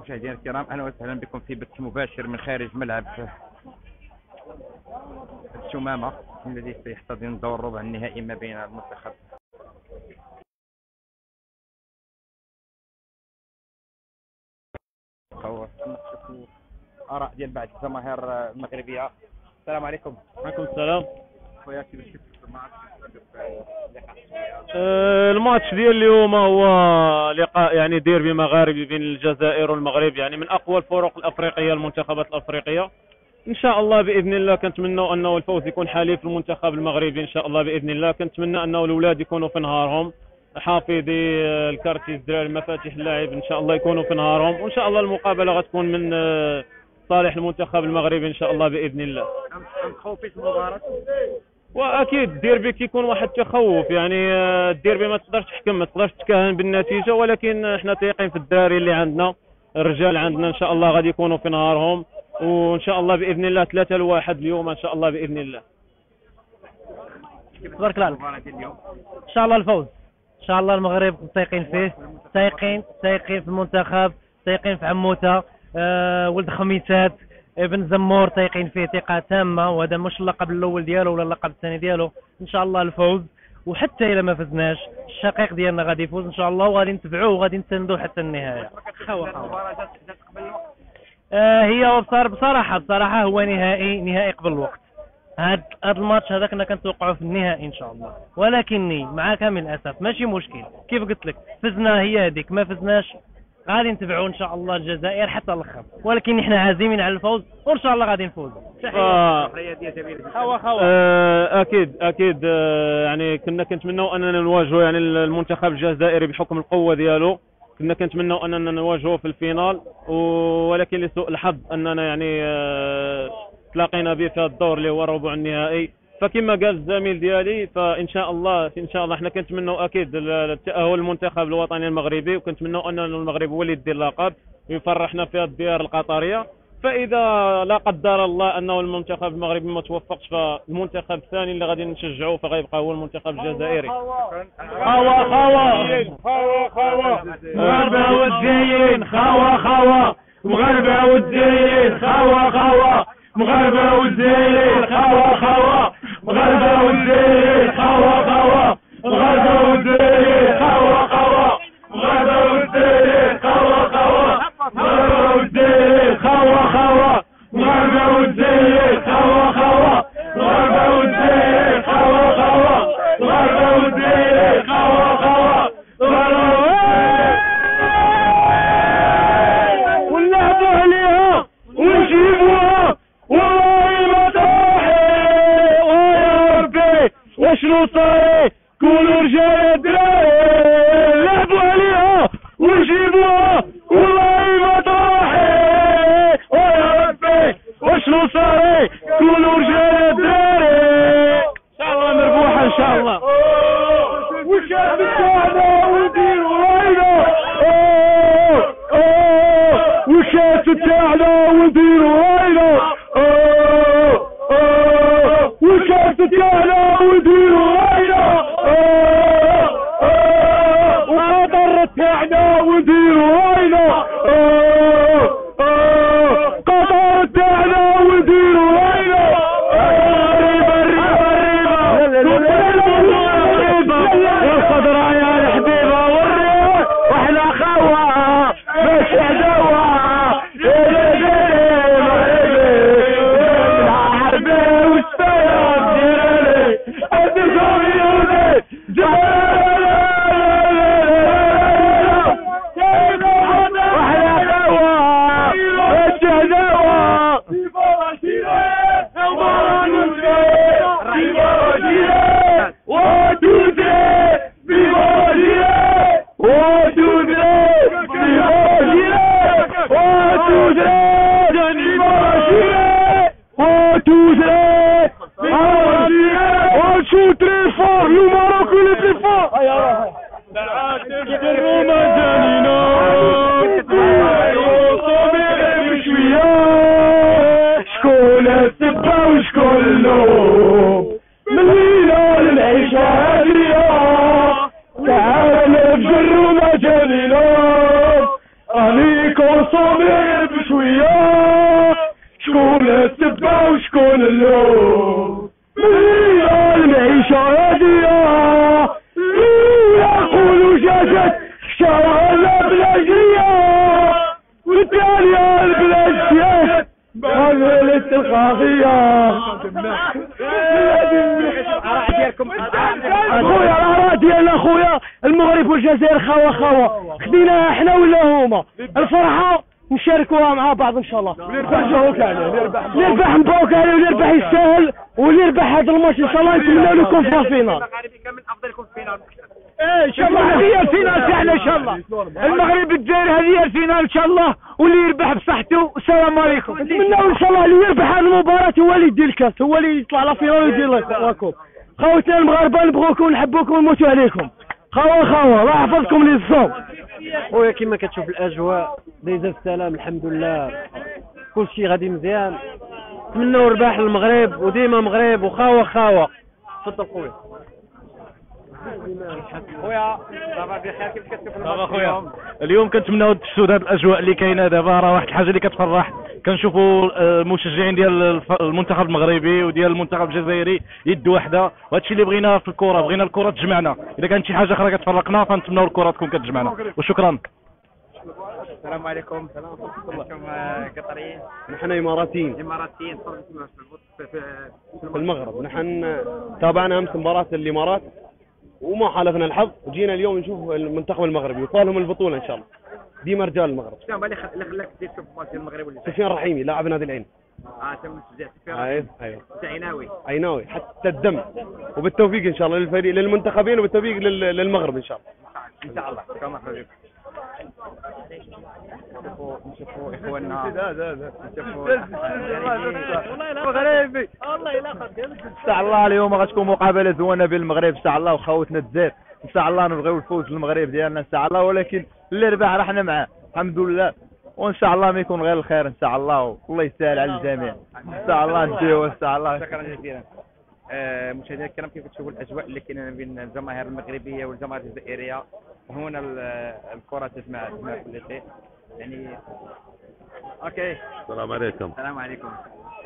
مشاهدينا الكرام أهلا وسهلا بكم في بث مباشر من خارج ملعب الشمامة. الذي سيحتضن دور ربع النهائي ما بين المنتخب. آراء ديال بعض الجماهير المغربية. السلام عليكم. عليكم السلام. خويا كيف شفت الماتش؟ آه، الماتش ديال اليوم هو لقاء يعني ديربي مغاربي بين الجزائر والمغرب يعني من أقوى الفرق الأفريقية المنتخبات الأفريقية. إن شاء الله بإذن الله كنتمنى أنه الفوز يكون حليف المنتخب المغربي إن شاء الله بإذن الله. كنتمنى أنه الأولاد يكونوا في نهارهم. حافظي الكارتيز الدراري مفاتيح اللاعب إن شاء الله يكونوا في نهارهم. وإن شاء الله المقابلة غتكون من آه، صالح المنتخب المغربي إن شاء الله بإذن الله. خوفي في المباراه وأكيد الديربي كيكون واحد التخوف يعني آه، الديربي ما تقدرش تحكم ما تقدرش تكهن بالنتيجة ولكن إحنا تيقين في الدراري اللي عندنا الرجال عندنا إن شاء الله غادي يكونوا في نهارهم. وإن شاء الله بإذن الله ثلاثة لواحد اليوم إن شاء الله بإذن الله. تبارك الله عليك. إن شاء الله الفوز. إن شاء الله المغرب سايقين فيه. سايقين سايقين في المنتخب سايقين في عموته. آه ولد خميسات. ابن زمور سايقين فيه ثقة تامة. وهذا مش اللقب الأول ديالو ولا اللقب الثاني ديالو. إن شاء الله الفوز. وحتى إلا ما فزناش الشقيق ديالنا غادي يفوز إن شاء الله. وغادي نتبعوه وغادي نساندوه حتى النهاية. هي بصار بصراحه بصراحة هو نهائي نهائي قبل الوقت. هاد هاد الماتش هذا كنا كنتوقعوا في النهائي إن شاء الله. ولكني مع كامل الاسف ماشي مشكل. كيف قلت لك؟ فزنا هي هذيك ما فزناش. غادي نتبعوا إن شاء الله الجزائر حتى الأخر. ولكن إحنا عازمين على الفوز وإن شاء الله غادي نفوزوا آه، تحيه خوا خوا. آه، أكيد أكيد آه، يعني كنا كنتمناو أننا نواجهوا يعني المنتخب الجزائري بحكم القوة ديالو. كنا كنتمناو أننا نواجهوا في الفينال ولكن لسوء الحظ أننا يعني آه، تلاقينا به في الدور اللي هو الربع النهائي. فكما قال الزميل ديالي فإن شاء الله إن شاء الله إحنا كنتمنوا أكيد ال- التأهل المنتخب الوطني المغربي وكنتمنوا ان المغرب هو اللي يدير اللقب ويفرحنا في الديار القطرية. فإذا لا قدر الله أنه المنتخب المغربي ما توفقش فالمنتخب الثاني اللي غادي نشجعوه فغيبقى هو المنتخب الجزائري. خوا خوا. خوا خوا. مغاربة والجايين خوا خوا. مغاربة والجايين خوا خوا. مغاربة والجايين خوا خوا. مغاربة والجايين خوا خوا. مغاربة والجايين Rusare, culuri și سو میں بعض إن شاء الله. اللي يربح مبروك عليه واللي يربح يستاهل واللي يربح هذا الماتش إن شاء الله نتمنى يكون في ال finale من أفضل يكون في finale إن شاء الله هذه هي ال finale تاعنا إن شاء الله. المغرب الجزائر هذه هي ال finale إن شاء الله واللي يربح بصحته. السلام عليكم. نتمنى إن شاء الله اللي يربح هذه المباراة هو اللي يدير الكاس هو اللي يطلع la finale ويدير la coupe خوتنا المغاربة نبغوكم ونحبوكم ونموتوا عليكم. خوا خوا الله يحفظكم للصوم. خويا كيما كتشوف الأجواء دايزه السلام الحمد لله. كل شيء غادي مزيان. نتمنوا رباح المغرب وديما مغرب وخاوة خاوة. تفضل خويا. خويا دابا بخير كيف كتشوف خويا اليوم كنتمناو تشتو هاد الأجواء اللي كاينة دابا. راه واحد الحاجة اللي كتفرح. كنشوفوا آه، المشجعين ديال المنتخب المغربي وديال المنتخب الجزائري يد واحدة. وهادشي اللي بغينا في الكره بغينا الكره تجمعنا. إذا كانت شي حاجة أخرى كتفرقنا فنتمناو الكره تكون كتجمعنا. وشكرا. السلام عليكم. أنتم آه، قطريين؟ نحن إماراتيين. إماراتيين في المغرب. نحن تابعنا أمس مباراة الإمارات. وما حالفنا الحظ. وجينا اليوم نشوف المنتخب المغربي. وطالهم البطولة إن شاء الله. ديما رجال المغرب. شنو خل- اللي خلاك تزيد تشوف ماتش المغرب والجزائر؟ سفيان رحيمي لاعب نادي العين. آه تم تشجيع أيوه أيوه. عيناوي. عيناوي حتى الدم. وبالتوفيق إن شاء الله للفريق للمنتخبين وبالتوفيق لل- للمغرب إن شاء الله. إن شاء الله. نشوفوا اخواننا مغربي إن شاء الله اليوم غتكون مقابلة زوينه بين المغرب إن شاء الله وخوتنا الجزائر إن شاء الله نبغيو الفوز للمغرب ديالنا إن شاء الله ولكن اللي ربح راه حنا معاه الحمد لله وإن شاء الله ما يكون غير الخير إن شاء الله. والله يسهل على الجميع. إن شاء الله نديو إن شاء الله. شكرا جزيلا. آه، مشاهدينا الكرام كيف تشوفوا الأجواء اللي كاينة بين الجماهير المغربية والجماهير الجزائرية؟ هنا ال- الكرة تجمع تجمع كل شيء. يعني أوكي. السلام عليكم. السلام عليكم.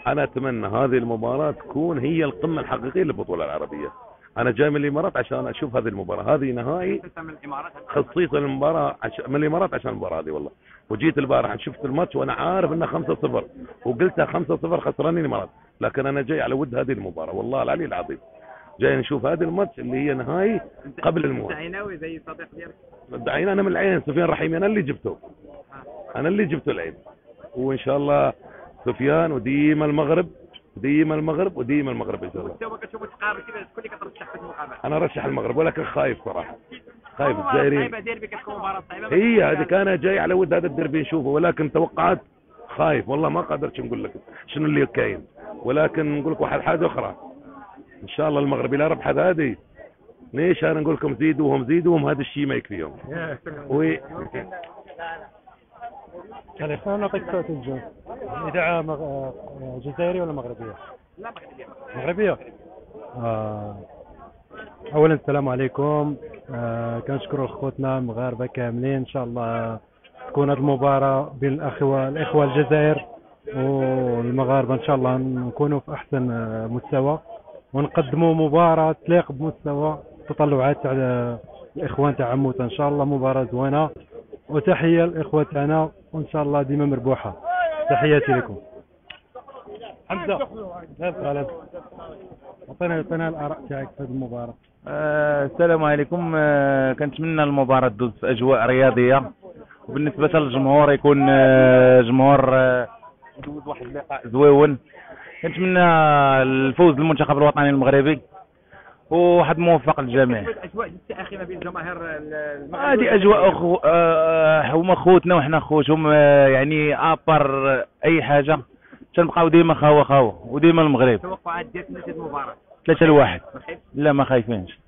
أنا أتمنى هذه المباراة تكون هي القمة الحقيقية للبطولة العربية. أنا جاي من الإمارات عشان أشوف هذه المباراة. هذه نهائي خصيصا المباراة عش... من الإمارات عشان المباراة هذه والله. وجيت البارح شفت الماتش وأنا عارف انها 5 0 وقلتها 5 0 خسرانين الإمارات. لكن أنا جاي على ود هذه المباراة. والله العلي العظيم. جاي نشوف هذه الماتش اللي هي نهائي قبل انت الموت عيناوي زي صديق ديالك. دعينا أنا من العين. سفيان رحيمي أنا اللي جبته. أنا اللي جبته العين. وإن شاء الله سفيان وديما المغرب ديما المغرب وديما المغرب ان شاء الله تو كتشوفوا تقارب كذا شكون اللي كترشح في المقابله أنا رشح المغرب ولكن خايف صراحة. خايف الجزائريين هي هذه كان جاي على ود هذا الدربي نشوفه ولكن توقعات خايف. والله ما قدرتش نقول لك شنو اللي كاين. ولكن نقول لك واحد حاجة أخرى. إن شاء الله المغرب لا ربح هذه. ليش أنا نقول لكم زيدوهم زيدوهم هذا الشيء ما يكفيهم. هذا خلينا نعطيك صوت الجو. إذاعة مغ... جزائرية ولا مغربية؟ لا مغربية. مغربية؟ آه. أولا السلام عليكم. آه. كنشكروا أخوتنا المغاربة كاملين. إن شاء الله تكون هذه المباراة بين الأخوة الإخوة الجزائر والمغاربة. إن شاء الله نكونوا في أحسن آه، مستوى ونقدموا مباراة تليق بمستوى تطلعات تاع الإخوان تاع عموتة. إن شاء الله مباراة زوينة. وتحية الإخوة تاعنا وإن شاء الله ديما مربوحة. تحياتي لكم. حمزة. لا غلب عطينا عطينا الآراء تاعك في هذه المباراة. آه، السلام عليكم. آه، كنتمنى المباراة تدوز في أجواء رياضية. وبالنسبة للجمهور يكون آه، جمهور يدوز واحد اللقاء زويون. كنتمنى الفوز للمنتخب الوطني المغربي. وواحد موفق للجميع. الاجواء التاخي ما بين المغرب هذه أجواء أخو... آه، هما خوتنا وحنا خوتهم يعني أبر أي حاجة. تنبقاو ديما خاوة خاوة وديما المغرب. توقعات ديالك نتيجه المباراه ثلاثة لواحد. لا ما خايفينش.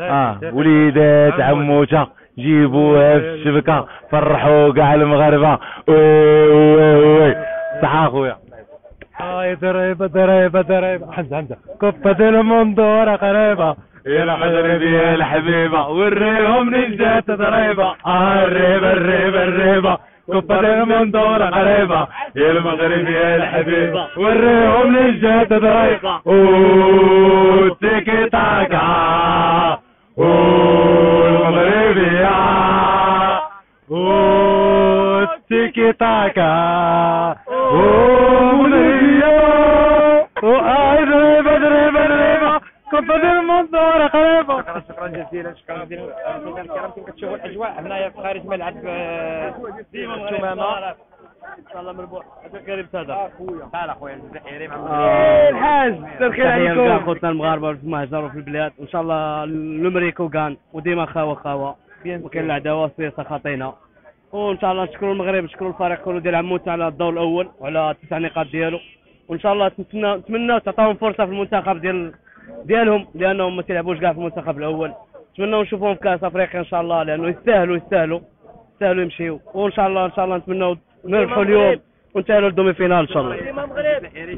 آه وليدات عموته جيبوها في الشبكة. فرحوا كاع المغاربة. وي وي وي صح اخويا هاي ضريبة ضريبة ضريبة حمزة حمزة. كفة المنظورة قريبة يا المغربي يا الحبيبة وريهم نجات ضريبة آه الريبة الريبة الريبة كفة المنظورة قريبة يا المغربي يا الحبيبة وريهم نجات ضريبة اوه تيكي تاكا اوه المغربي يا اوه تيكي تاكا شكرا شكرا جزيلا شكرا جزيلا. الكرام كيف كتشوفوا الأجواء. هنايا في خارج ملعب آه، الشمامة. إن شاء الله مربوح هذا قريب هذا تعال أخويا الجزائري مع الحاج الخير عليكم. خوتنا المغاربة في المهجر وفي البلاد. وان شاء الله المريكو كان وديما خاوة خاوة. وكاين العداوة سياسه خاطينا وإن شاء الله نشكروا المغرب نشكروا الفريق كله ديال عموته على الدور الأول وعلى التسع نقاط ديالو. وإن شاء الله نتمنى نتمنى تعطيهم فرصة في المنتخب ديال ديالهم لأنهم ما تيلعبوش كاع في المنتخب الأول. نتمنى نشوفهم في كأس أفريقيا إن شاء الله لأنه يستاهلوا يستاهلوا يستاهلوا يمشيو. وإن شاء الله إن شاء الله نتمنى نربحوا اليوم ونتأهلوا لل demi-finale إن شاء الله.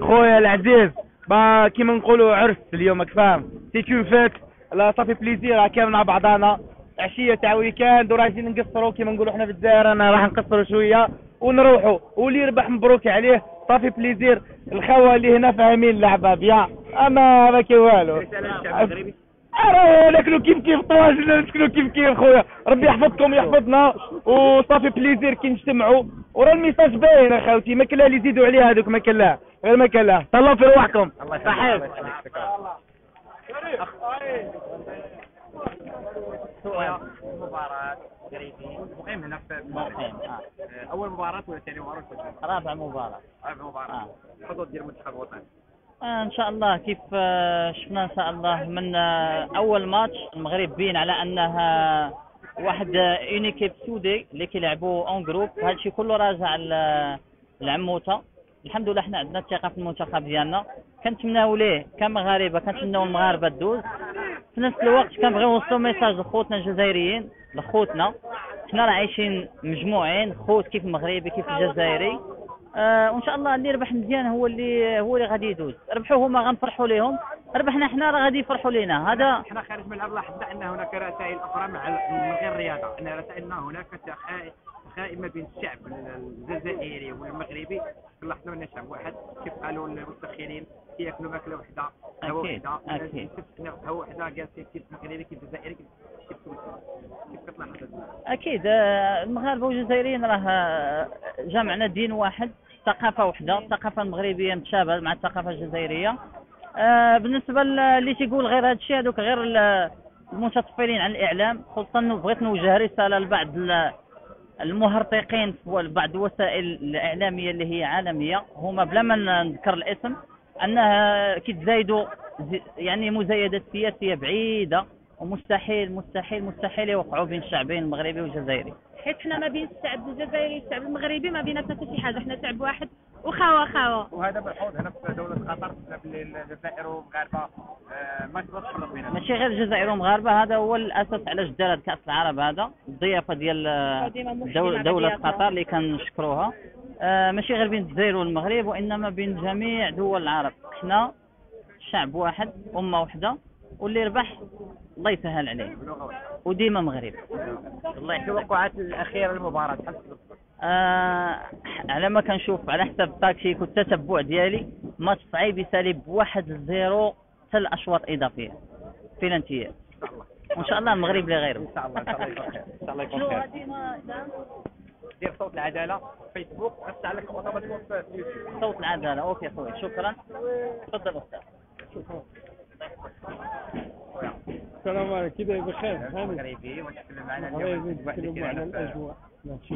خويا العزيز bah كيما نقولوا عرس اليوم راك فاهم c'est une fête là ça fait plaisir كامل مع بعضانا عشية تاع week-end ورايحين نقصروا كيما نقولوا حنا في الجزائر أنا راح نقصروا شوية ونروحوا. واللي يربح مبروك عليه ça fait plaisir. الخوة اللي هنا فاهمين اللعبة bien أما ما كاين والو. راه ناكلوا كيف كيف طواجن نسكنوا كيف كيف خويا. ربي يحفظكم يحفظنا. و ça fait plaisir كي نجتمعوا. وراه ال message باين أخوتي. ما كان لا اللي يزيدوا عليه هذوك ما كان لا غير ما كان لا تهلاو في رواحكم. صحيح. مباراة قريبي مقيم هنا في مقيم أول مباراة ولا ثاني مباراة؟ رابع مباراة. رابع مباراة. الحظوظ ديال المنتخب الوطني آه، إن شاء الله كيف آه، شفنا إن شاء الله من آه، أول ماتش المغرب بين على أنها واحد une équipe soudée اللي كيلعبوا en groupe هذا الشيء كله راجع ل- لعموته الحمد لله إحنا عندنا الثقة في المنتخب ديالنا. كنتمناو ليه كمغاربة كنتمناو المغاربة تدوز. في نفس الوقت كنبغيو نوصلوا message لخوتنا الجزائريين لخوتنا. حنا راه عايشين مجموعين خوت كيف المغربي كيف الجزائري. آه وإن شاء الله اللي ربح مزيان هو اللي هو اللي غادي يدوز. ربحوا هما غنفرحوا ليهم. ربحنا حنا راه غادي يفرحوا لينا. هذا إحنا خارج الملعب لاحظنا ان هناك رسائل أخرى مع من غير الرياضه أن رسائلنا هناك تخائم ما بين الشعب الجزائري والمغربي. لاحظنا أن الشعب واحد كيف قالوا المستخيرين كياكلوا ماكله وحدة هوا أكيد، وحدة. هوا وحدة جالسين كيف مغربي كيف جزائري كيف كيف تونسي؟ أكيد آه، المغاربه والجزائريين راه آه، جمعنا دين واحد ثقافة وحدة الثقافة المغربية متشابهة مع الثقافة الجزائرية. آه، بالنسبة اللي تيقول غير هذا الشيء هذوك غير ال- المتطفلين عن الإعلام خصوصا بغيت نوجه رسالة لبعض المهرطقين في بعض الوسائل الإعلامية اللي هي عالمية هما بلا ما نذكر الاسم أنها كيتزايدوا يعني مزايدات سياسية بعيدة ومستحيل مستحيل مستحيل يوقعوا بين الشعبين المغربي والجزائري. حيت حنا ما بين الشعب الجزائري والشعب المغربي ما بيناتنا حتى شي حاجة. حنا شعب واحد. وخاوة خاوة. وهذا ملحوظ هنا في دولة قطر باللي الجزائر والمغاربه آه، ما تقدرش تخلط بيناتهم ماشي غير الجزائر والمغاربه هذا هو الأساس علاش دار هاد كأس العرب هذا الضيافة ديال دول دولة. قطر اللي كنشكروها. آه، ماشي غير بين الجزائر والمغرب وإنما بين جميع دول العرب. حنا شعب واحد أمة واحدة واللي ربح الله يسهل عليه. وديما مغرب. الله يحفظك. التوقعات الأخيرة للمباراه آه على ما كنشوف على حسب التاكتيك والتتبع ديالي. ماتش صعيب يسالي بواحد zéro حتى الأشواط اضافيه في الانتهاء وإن شاء الله المغرب اللي غيره إن شاء الله إن شاء الله يكون خير. إن شاء الله يكون خير. دير صوت العدالة. فيسبوك لك خطبه تكون في يوتيوب صوت العدالة. OK خويا شكرا. تفضل أستاذ. السلام عليكم. كده بخير هاني مغربي وتكلم معنا الله اليوم؟ على الأجواء. ماشي.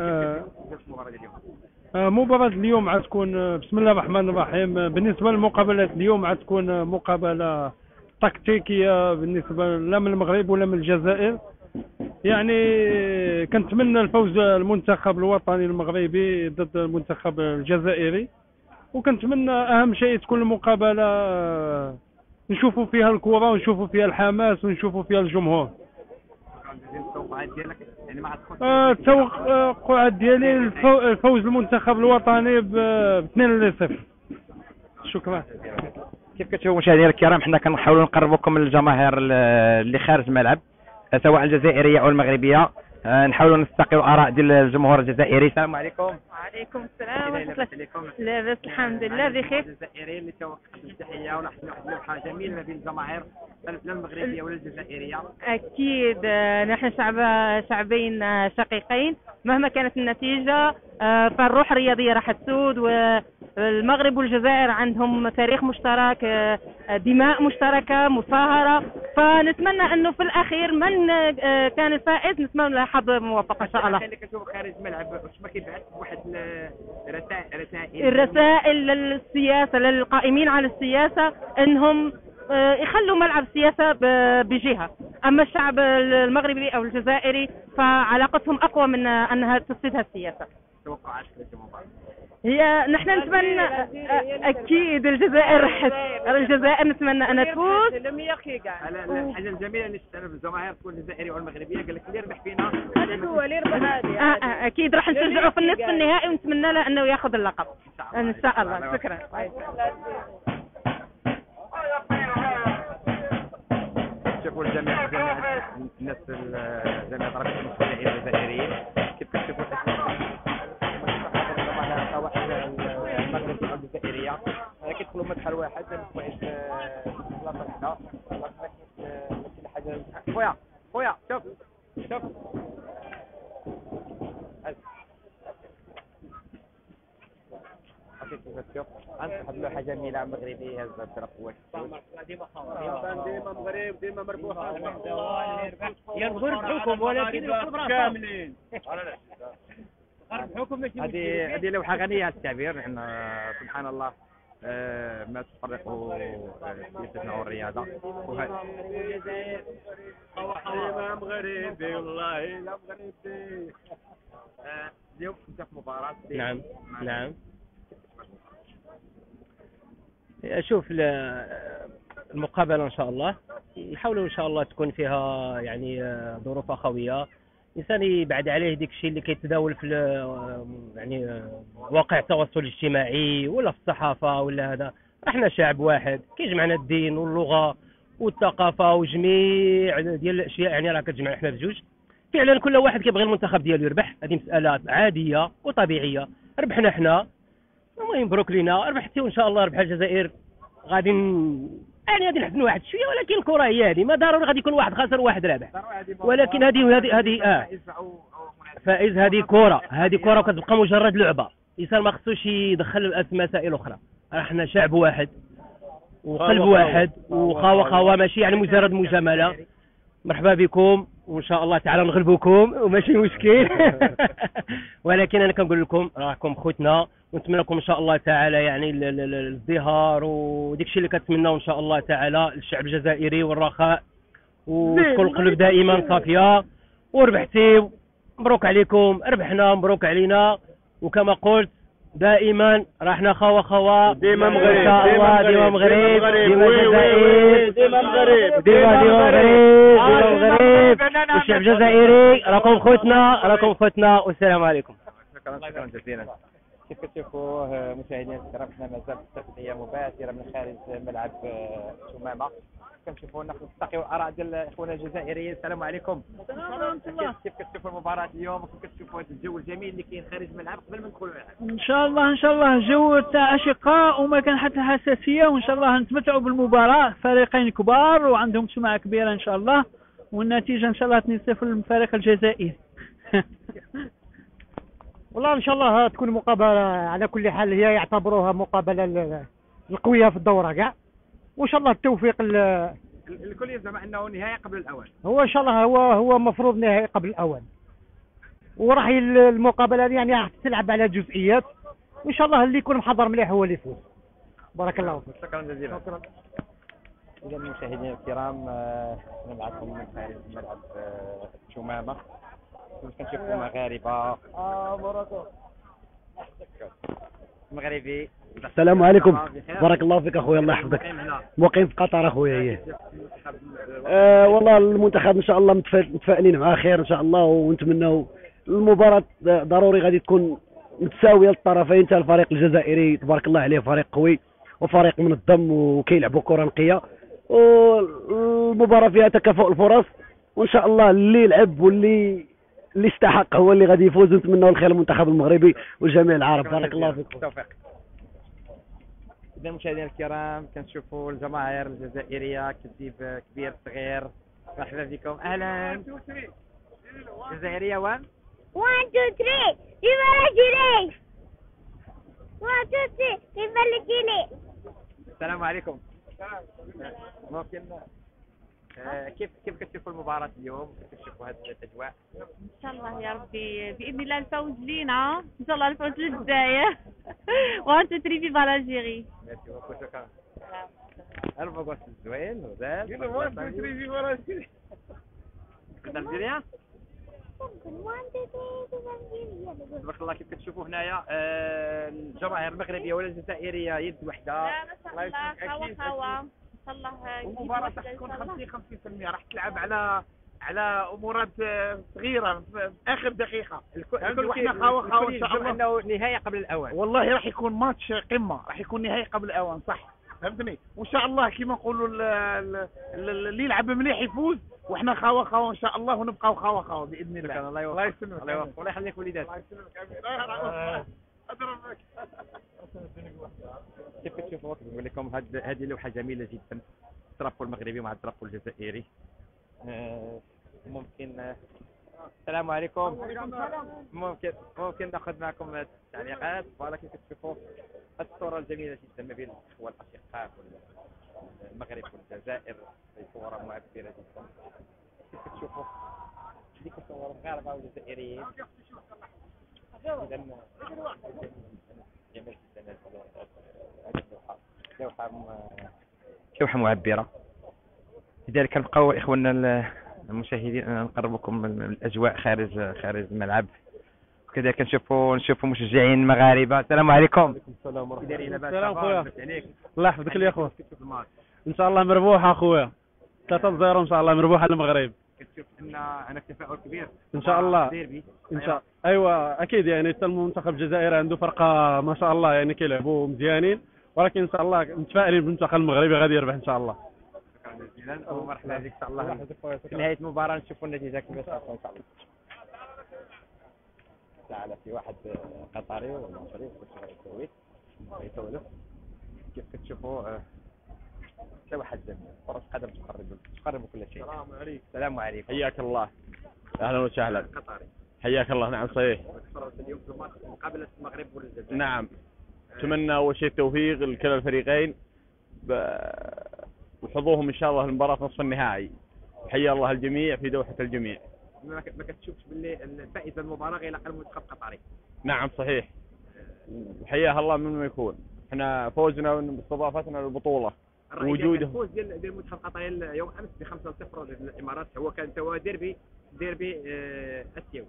آه. اليوم آه، مباراة اليوم غتكون آه، بسم الله الرحمن الرحيم. آه، بالنسبة للمقابلات اليوم غتكون آه، مقابلة تكتيكية بالنسبة لا من المغرب ولا من الجزائر. يعني آه، كنتمنى الفوز المنتخب الوطني المغربي ضد المنتخب الجزائري. وكنتمنى أهم شيء تكون المقابلة آه، نشوفوا فيها الكرة ونشوفوا فيها الحماس ونشوفوا فيها الجمهور. التوقعات آه، التوقعات ديالي الفو- الفوز المنتخب الوطني ب 2 ل 0 شكرا. كيف كتشوفوا مشاهدينا الكرام حنا كنحاولوا نقربوكم ال- اللي خارج الملعب. سواء الجزائرية أو المغربية. آه، نحاولوا نستقيوا آراء ديال الجمهور الجزائري. السلام عليكم. وعليكم السلام ورحمة الله. لاباس الحمد لله بخير. الجزائري اللي توقف التحيه ولاحظنا واحد جميله ما بين الجماهير المغربية ولا الجزائرية. أكيد آه، نحن شعب شعبين آه، شقيقين. مهما كانت النتيجة آه، فالروح الرياضية راح تسود والمغرب والجزائر عندهم تاريخ مشترك دماء مشتركة مصاهرة فنتمنى أنه في الأخير من كان الفائز نتمنى له حظ موفق إن شاء الله. اللي كتشوف خارج الملعب واش ما كيبعث واحد رسائل الرسائل للسياسة للقائمين على السياسة إنهم آه، يخلوا ملعب السياسة ب- بجهة. أما الشعب المغربي أو الجزائري فعلاقتهم أقوى من أنها تفسدها السياسة. توقعاتك هي نحن نتمنى آه، أكيد الجزائر رح- الجزائر نتمنى انها تفوز الحاجة الجميله اللي شفتها في الجماهير تكون الجزائريه والمغربيه قال لك اللي يربح فينا هذا هو اللي يربح أكيد راح نشجعه في النصف النهائي ونتمنى له انه ياخذ اللقب ان شاء الله شكرا شوفوا الجميع جميع الناس ال- جميع طرفين الجزائريين كيف كتشوفوا أو الجزائريه كيدخلوا مدخل واحد ما كاينش بلاصه وحده ما كاينش حاجة خويا خويا شوف شوف كتشوف عندك واحد اللوحه جميله مغربيه هزه الفرق هو ديما مغرب ديما مربوحه يربحوا ربحوكم ولكن كاملين هذه هذه لوحة غنية التعبير لأن سبحان الله آه، ما تفرقوا سياستنا والرياضه مغربي والله لا مغربي آه، اليوم كنت في مباراه نعم نعم. شوف ل- المقابلة إن شاء الله. نحاولوا إن شاء الله تكون فيها يعني آه، ظروف أخوية. الإنسان يبعد عليه ديك الشيء اللي كيتداول في يعني مواقع التواصل الاجتماعي ولا في الصحافة ولا هذا. إحنا شعب واحد كيجمعنا الدين واللغة والثقافة وجميع ديال الأشياء يعني راه كتجمعنا إحنا بجوج. فعلا كل واحد كيبغي المنتخب ديالو يربح. هذه مسألة عادية وطبيعية. ربحنا إحنا. المهم مبروك لينا ربحتي وإن شاء الله ربح الجزائر. غادي يعني غادي نحزنوا واحد شوية ولكن الكرة هي هذه. ما ضروري غادي يكون واحد خاسر وواحد رابح ولكن هذه هذه هذه آه. فائز هذه كرة. هذه كرة وكتبقى مجرد لعبة. الانسان ما خصوش يدخل مسائل أخرى. إحنا شعب واحد وقلب واحد وخاوة خاوة ماشي يعني مجرد مجاملة. مرحبا بكم. وإن شاء الله تعالى نغلبوكم. وماشي مشكل. ولكن أنا كنقول لكم راكم خوتنا. ونتمنى لكم إن شاء الله تعالى يعني ال- ال- ال- الازدهار وديك الشيء اللي كنتمناو إن شاء الله تعالى للشعب الجزائري والرخاء وتكون القلوب دائما صافية. وربحتي مبروك عليكم. ربحنا مبروك علينا. وكما قلت دائما راحنا خوا خوا. ديما إن مغرب، شاء الله ديما ديما مغرب، مغرب ديما جزائر. ديما مغرب، ديما ديما مغرب ديما مغرب ديما والشعب الجزائري راكم خوتنا راكم خوتنا. والسلام عليكم. شكرا شكرا جزيلا. كيف كتشوفوا آه، مشاهدينا الكرام حنا مازال في تغطيه مباشرة من خارج ملعب آه، شمامة. كنشوفوا ناخذ نستقيوا الاراء ديال إخونا الجزائريين السلام عليكم. كيف كيف كتشوفوا المباراة اليوم؟ كيف كتشوفوا هذا الجو الجميل اللي كاين خارج الملعب قبل ما ندخلوا الملعب إن شاء الله إن شاء الله. جو تاع أشقاء وما كان حتى حساسية وإن شاء الله نتمتعوا بالمباراة. فريقين كبار وعندهم سمعة كبيرة إن شاء الله. والنتيجة إن شاء الله 2-0 للفريق الجزائري. والله إن شاء الله تكون مقابلة على كل حال هي يعتبروها مقابلة ال- القوية في الدورة كاع. وإن شاء الله التوفيق ال- الكل يزعم إنه نهايه قبل الأول. هو إن شاء الله هو هو مفروض نهائي قبل الأول. وراح المقابلة يعني راح تلعب على جزئيات. وإن شاء الله اللي يكون محضر مليح هو اللي يفوز. بارك الله فيك. شكرا جزيلا. شكرا. إذا مشاهدينا الكرام آه، معكم من خارج ملعب آه، شمامة. كنت كنشوفوا مغاربه آه موراكو مغربي. السلام عليكم. بارك الله فيك أخويا الله يحفظك. مقيم هنا. مقيم في قطر أخويا هي المنتخب آه والله المنتخب إن شاء الله متفا- متفائلين معاه خير إن شاء الله ونتمنوا المباراة ضروري غادي تكون متساوية للطرفين حتى الفريق الجزائري. تبارك الله عليه فريق قوي وفريق منظم وكيلعبوا كرة نقية. والمباراة فيها تكافؤ الفرص وإن شاء الله اللي يلعب واللي اللي استحق هو اللي غادي يفوز ونتمنوا الخير للمنتخب المغربي والجميع العرب. بارك الله فيكم. التوفيق إذا مشاهدينا الكرام كنشوفوا الجماهير الجزائرية كتجيب كبير صغير. مرحبا بكم. أهلا. جزائرية وان. 1 2 3 viva l'Algérie 1 2 3 viva l'Algérie السلام. عليكم ممكن آه، كيف كيف كتشوفوا المباراة اليوم؟ كيف كتشوفوا هذه الأجواء؟ إن شاء الله يا ربي. بإذن الله الفوز لينا. إن شاء الله الفوز للجزائر. one two three viva l'Algérie merci beaucoup شكرا. ألف مبروك زوين وزاد كنت الجزائرية؟ تبارك الله كيف كتشوفوا هنايا؟ آه، الجماهير المغربية ولا الجزائرية يد وحدة. لا ما شاء الله. خوا خوا. الله المباراة راح تكون 50 50% راح تلعب على على أمورات صغيرة في آخر دقيقة. الكل وإحنا خاوه خاوة إن شاء الله. أنه نهاية قبل الأوان. والله راح يكون ماتش قمة. راح يكون نهائي قبل الأوان صح؟ فهمتني؟ وإن شاء الله كما نقولوا ال- ال- ال- اللي يلعب مليح يفوز. وإحنا خاوه خاوة إن شاء الله ونبقاو خاوه خاوة بإذن الله. الله الله يوفقك. يسلمك. الله يوفقك. الله يخليك وليدات كيف كتشوفوا نقول لكم هاد هذه لوحة جميلة جدا. الترابو المغربي مع الترابو الجزائري. آه، ممكن آه، السلام عليكم. ممكن ممكن ناخذ معكم التعليقات فوالا كيف كتشوفوا الصورة الجميلة جدا ما بين الأخوة الأشقاء المغرب والجزائر صورة معبره جدا. كيف كتشوفوا ديك الصور المغاربه والجزائريين. اذا جميل جدا هذه اللوحه لوحه م- لوحه معبرة. لذلك نبقاو إخواننا ال- المشاهدين أنا نقرب لكم من الأجواء خارج خارج الملعب. وكذلك نشوفوا نشوفوا مشجعين مغاربة. السلام عليكم. السلام ورحمة دايرين لاباس السلام؟ خويا. الله يحفظك لي اخويا إن شاء الله مربوحة اخويا 3 0 إن شاء الله مربوحة للمغرب كتشوف إن أنا تفاؤل كبير. إن شاء الله. ديربي. إن شاء أيوه أكيد يعني حتى المنتخب الجزائري عنده فرقة ما شاء الله يعني كيلعبوا مزيانين ولكن إن شاء الله متفائلين بالمنتخب المغربي غادي يربح إن شاء الله. شكرا جزيلا ومرحبا بك ان شاء الله في نهاية المباراه نشوفوا النتيجة كيفاش غتكون إن شاء الله. تعال في واحد قطري ولا مصري ولا الكويت يسولف كيف كتشوفوا آه، حتى واحد كرة قدم تقرب تقرب كل شيء. السلام عليكم. السلام عليكم. حياك الله. أهلا وسهلا. قطري حياك الله. نعم صحيح. اليوم في ماتش مقابله المغرب والجزائر. نعم. أتمنى أول شيء التوفيق لكلا الفريقين. ب- وحظوظهم إن شاء الله المباراه في نصف النهائي. حيا الله الجميع في دوحة الجميع. ما كتشوفش باللي الفائز المباراة غير على المنتخب القطري نعم صحيح. وحياه الله من ما يكون. إحنا فوزنا واستضافتنا ديالك وجوده. الفوز ديال ديال المنتخب القطري يوم أمس ب 5 0 للإمارات. هو كان توا ديربي ديربي آه، اسيوي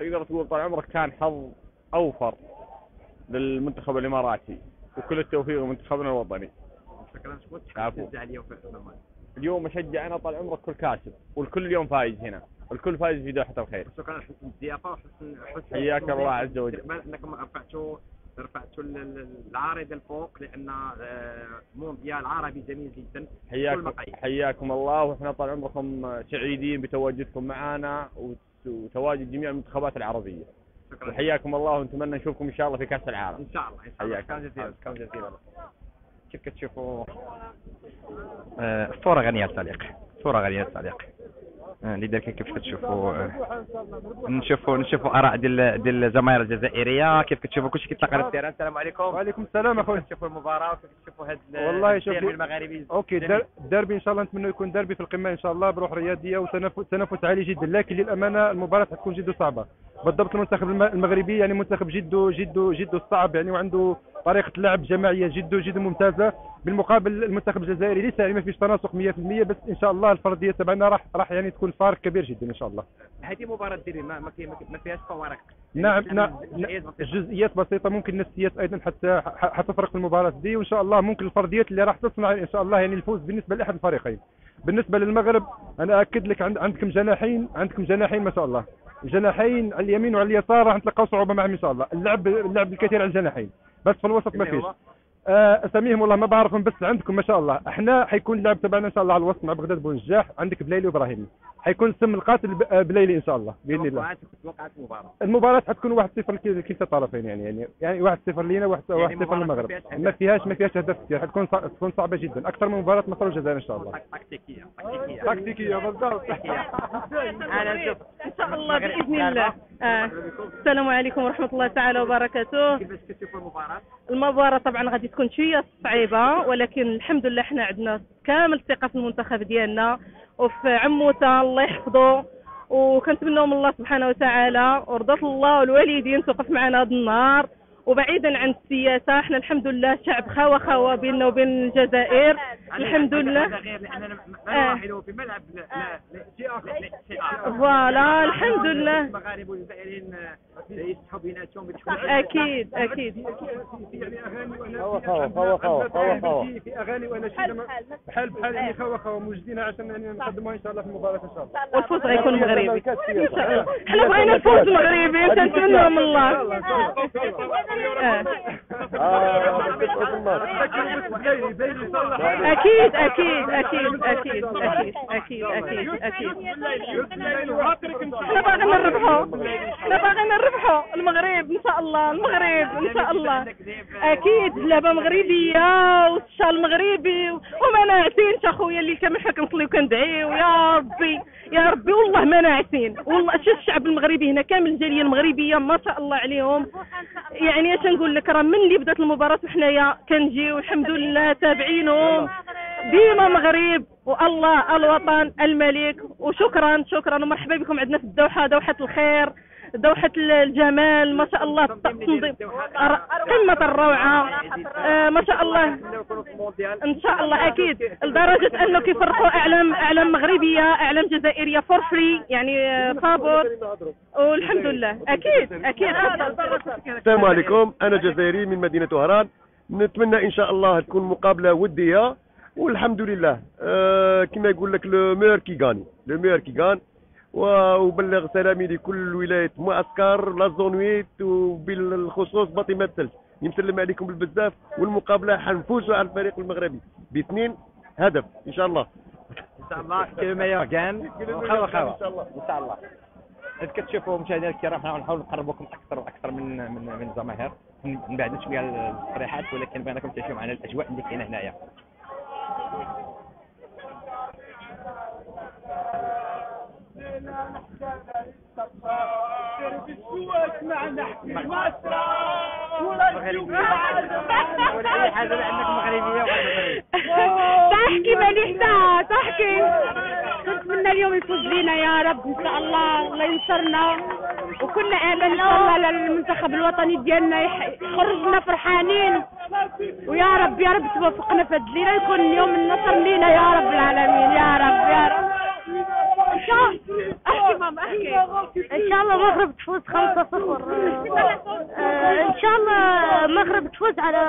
تقدر تقول طال عمرك كان حظ أوفر للمنتخب الإماراتي وكل التوفيق لمنتخبنا الوطني. شكرا شكون عفو. تشجع اليوم في الماتش اليوم أشجع أنا طال عمرك كل كاسب والكل يوم فايز هنا. الكل فايز في دوحة الخير. شكرا حسن الضيافة وحسن حسن حياك. الله عز وجل. انكم رفعتوا رفعتوا ال- ال- العارضه الفوق لأن آه، مونديال عربي جميل جدا. حياكم حياكم الله وإحنا طال عمركم سعيدين بتواجدكم معنا وت- وتواجد جميع المنتخبات العربية. شكرا. وحياكم الله ونتمنى نشوفكم إن شاء الله في كأس العالم. إن شاء الله إن شاء الله. حياك شكرا الله. جزيلا شكرا جزيلا. كيف كتشوفوا آه، الصورة غنية للتعليق صوره غنية للتعليق آه، لذلك كيف كتشوفوا آه، نشوفوا نشوفوا آراء ديال ديال الجماهير الجزائرية كيف كتشوفوا؟ كلشي كيتلاقى على ال terrain السلام عليكم. وعليكم السلام اخويا كيف كتشوفوا المباراة وكيف كتشوفوا هذا والله شوف الديربي المغربي OK الدربي إن شاء الله نتمنى يكون دربي في القمة إن شاء الله بروح رياضية وتنافس تنافس عالي جدا. لكن للأمانة المباراة حتكون جد صعبة. بالضبط المنتخب الم- المغربي يعني منتخب جد جد جد صعب يعني وعنده طريقة لعب جماعية جد جد ممتازة. بالمقابل المنتخب الجزائري ليس يعني ما فيش تناسق 100% بس إن شاء الله الفرديه تبعنا راح راح يعني تكون فارق كبير جدا إن شاء الله. هذه مباراة ديربي ما ما في- ما فيهاش فوارق. نعم نعم جزئيات بسيطة. ممكن نفسيات أيضا حتى حتفرق في المباراة دي وإن شاء الله ممكن الفرديات اللي راح تصنع إن شاء الله يعني الفوز بالنسبة لأحد الفريقين. بالنسبة للمغرب أنا أكد لك عند عندكم جناحين عندكم جناحين ما شاء الله. جناحين على اليمين وعلى اليسار راح تلقاو صعوبة معهم إن شاء الله. اللعب اللعب الكثير على الجناحين. بس في الوسط ما فيش. آه، أساميهم والله ما بعرفهم بس عندكم ما شاء الله. إحنا حيكون اللعب تبعنا إن شاء الله على الوسط مع بغداد بونجاح عندك بليلي وابراهيمي حيكون سم القاتل آه، بليلي إن شاء الله بإذن الله. توقعات المباراه المباراة حتكون 1-0 لكل- لكلتا الطرفين يعني يعني يعني 1-0 لينا 1-0 يعني للمغرب. ما فيهاش ما فيهاش اهداف كثير. حتكون تكون صعبة جدا. أكثر من مباراة مصر والجزائر إن شاء الله. تكتيكية تكتيكية. تكتيكية بالضبط. أنا نشوف إن شاء الله بإذن الله. آه. السلام عليكم ورحمة الله تعالى وبركاته. كيفاش كتشوفوا المباراة؟ المباراة طبعا غادي تكون شوية صعيبة ولكن الحمد لله إحنا عندنا كامل الثقه في المنتخب ديالنا. وفي عموته الله يحفظه وكنتمنوا من الله سبحانه وتعالى ورضا الله والوالدين توقف معنا هذا النهار. وبعيدا عن السياسة إحنا الحمد لله شعب خاوه خاوه بيننا وبين الجزائر. الحمد لله. آه. فوالا الحمد لله. المغاربه والجزائريين يسمحوا بيناتهم أكيد أكيد. في أغاني ولا شيء بحال بحال يعني خاوه خاوه موجودينها عشان آه. نقدموها إن شاء الله في المباراة إن شاء الله. والفوز غيكون مغربي. ان شاء الله حنا بغينا الفوز المغربي تنتمنوا من الله. أكيد أكيد أكيد أكيد أكيد أكيد أكيد أكيد إحنا باغيين نربحوا إحنا باغيين نربحوا المغرب ان شاء الله المغرب ان شاء الله أكيد لعبه مغربيه والشال مغربي وما ناعسينش اخويا اللي كامل حنا كنصليو كندعيو يا ربي يا ربي والله ما ناعسين والله الشعب المغربي هنا كامل الجاليه المغربيه ما شاء الله عليهم يعني اش نقول لك راه من اللي بدات المباراة وحنايا كنجيو الحمد لله تابعينهم ديما مغرب والله الوطن الملك. وشكرا شكرا ومرحبا بكم عندنا في الدوحة دوحة الخير. دوحة الجمال ما شاء الله تنظيم. قمة الروعة. آه ما شاء الله. إن شاء الله أكيد. لدرجة انه كيفرقوا اعلام إعلام مغربية إعلام جزائرية for free يعني آه، فابور والحمد لله. أكيد أكيد. السلام عليكم. أنا جزائري من مدينة وهران. نتمنى إن شاء الله تكون مقابلة ودية. والحمد لله. آه كما يقول لك le meilleur qui gagne le meilleur qui gagne وبلغ سلامي لكل ولايه معسكر la zone huit وبالخصوص باطمه الثلج نسلم عليكم بالبزاف والمقابلة حنفوزوا على الفريق المغربي. باثنين هدف إن شاء الله. إن شاء الله. كل ما يرجان خاوة خاوة إن شاء الله. إن شاء الله. كتشوفوا مشاهدينا الكرام حنا نحاول نقربوكم أكثر وأكثر من من من الجماهير. نبعدوا شوية على التصريحات ولكن بغيناكم تعيشوا معنا الأجواء اللي كاينة هنايا. لانك مغربيه تحكي. مليحة تحكي نتمنى اليوم يفوز بينا يا رب إن شاء الله الله ينصرنا. وكنا امل إن شاء الله للمنتخب الوطني ديالنا يخرجنا فرحانين. ويا رب يا رب توفقنا في هاد الليلة يكون اليوم النصر لينا يا رب العالمين. يا رب يا رب. شاء الله. أحكي ماما أحكي. إن شاء الله. المغرب تفوز 5 0 إن شاء الله المغرب تفوز على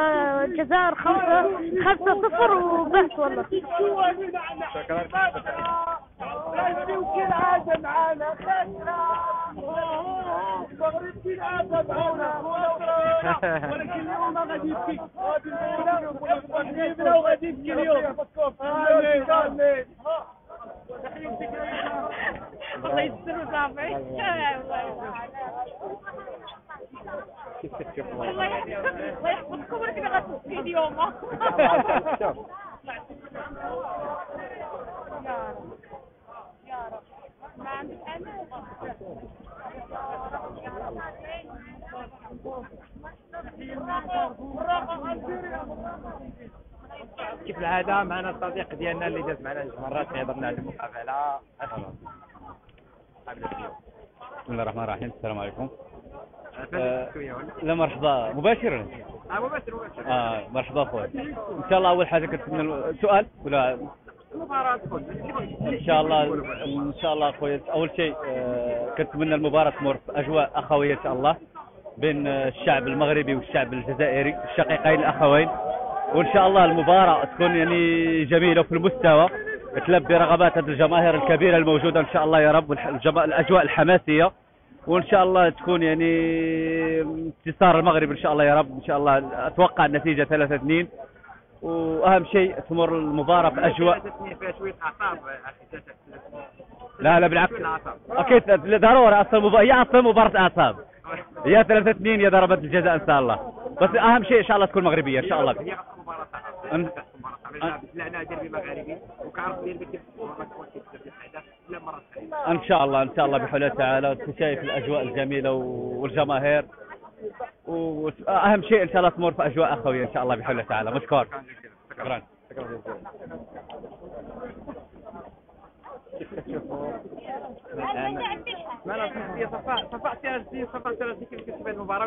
الجزائر 5 5 0 وبس والله. ولكن اليوم غادي يبكي غادي يبكي وغادي يبكي اليوم Allah ister o zaman. الله يحفظكم ولكن غتوفي اليوم يا رب يا رب ما عندك امل الرقم الجيري كيف العادة معنا الصديق ديالنا اللي داز معنا جوج مرات حضرنا على المقابلة؟ بسم الله الرحمن الرحيم. السلام عليكم. آه، لا مرحبا. مباشرة آه مباشر مباشر آه مرحبا اخويا إن شاء الله أول حاجة كنتمنى سؤال ولا؟ المباراه تفوز إن شاء الله إن شاء الله اخويا أول شيء آه، كنتمنى المباراة تمر في أجواء أخوية إن شاء الله بين آه، الشعب المغربي والشعب الجزائري الشقيقين الأخوين. وإن شاء الله المباراة تكون يعني جميلة في المستوى. تلبي رغبات هذه الجماهير الكبيرة الموجودة إن شاء الله يا رب. الأجواء الحماسية. وإن شاء الله تكون يعني انتصار المغرب إن شاء الله يا رب إن شاء الله أتوقع النتيجة 3 2 وأهم شيء تمر المباراة في اجواء لا لا بالعكس. أكيد ضروري أصلا. هي أصلا مباراة أعصاب. يا 3 2 يا ضربات الجزاء إن شاء الله. بس أهم شيء إن شاء الله تكون مغربية إن شاء الله. هي مباراة ديربي وكعرف ديربي إن شاء الله إن شاء الله بحول الله تعالى. وأنت شايف الأجواء الجميلة والجماهير. وأهم شيء إن شاء الله تمر في أجواء أخوية إن شاء الله بحول الله تعالى. مشكور. شكرا. ما صفاء سياسي كيف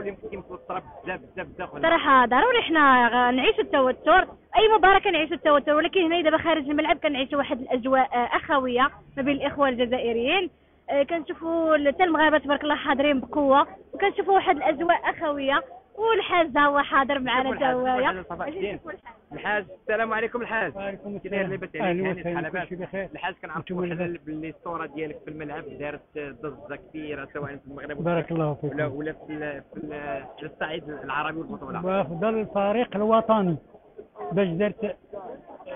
يمكن الطرف بزاف بزاف بزاف صراحة ضروري إحنا غ- نعيشوا التوتر. أي مباراة كنعيشوا التوتر ولكن هنا دابا خارج الملعب كنعيشوا واحد الأجواء أخوية ما بين الإخوة الجزائريين. آه، كنشوفوا حتى المغاربة تبارك الله حاضرين بقوة وكنشوفوا واحد الأجواء أخوية. والحاج هو حاضر معنا حتى هويا الحاج السلام عليكم الحاج وعليكم السلام. لاباس أهلا عليك. الحاج كنعرفوا حنا باللي الصورة ديالك في الملعب دارت ضجة كبيرة سواء في المغرب بارك الله فيكم. ولا ولا في ال- في ال- في الصعيد العربي والبطولة. وأفضل الفريق الوطني. باش درت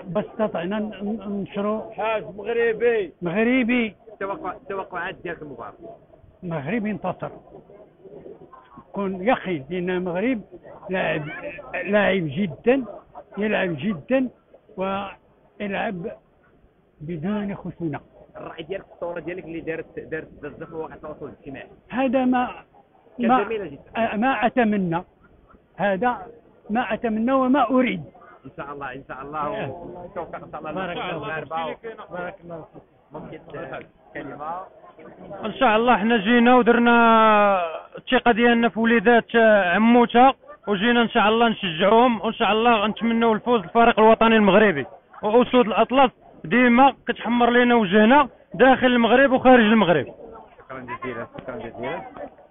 باش استطعنا ننشروا حاج مغربي. مغربي. توقع التوقعات ديالك المباراة مغربي انتصر. كون يقين لأن المغرب لاعب لاعب جدا يلعب جدا ويلعب بدون خشونة. الرأي ديالك في الصورة ديالك اللي دارت دارت ضجة في مواقع التواصل الاجتماعي. هذا ما ما جدا. آه، ما أتمنى. هذا ما أتمنى وما أريد. إن شاء الله إن شاء الله. وتوفق إن شاء الله. بارك الله فيك. بارك الله فيك. ممكن كلمة إن شاء الله حنا جينا ودرنا الثقة ديالنا في وليدات عموته وجينا إن شاء الله نشجعوهم وإن شاء الله نتمنوا الفوز للفريق الوطني المغربي. وأسود الأطلس ديما كتحمر لنا وجهنا داخل المغرب وخارج المغرب. شكرا جزيلا شكرا جزيلا.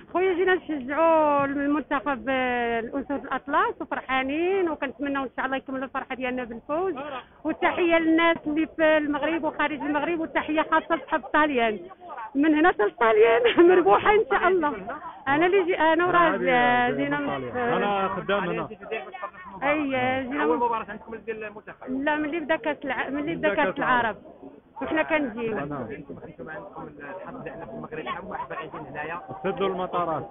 خويا جينا نشجعوا المنتخب الاسود الأطلس وفرحانين وكنتمنوا إن شاء الله يكملوا الفرحة ديالنا بالفوز. والتحيه للناس اللي في المغرب وخارج المغرب والتحيه خاصة لصحاب طاليان. من هنا حتى طاليان مربوحة إن شاء الله. أنا اللي جي أنا وراجل جينا من- أنا خدام هنا أي جينا أول مباراة عندكم ديال المنتخب. لا ملي بدا كاس الع... ملي بدا كاس العرب. وحنا كنجيو أنتم أنتم عندكم الحظ لأن في المغرب كم واحد باغيين هنايا سدوا. المطارات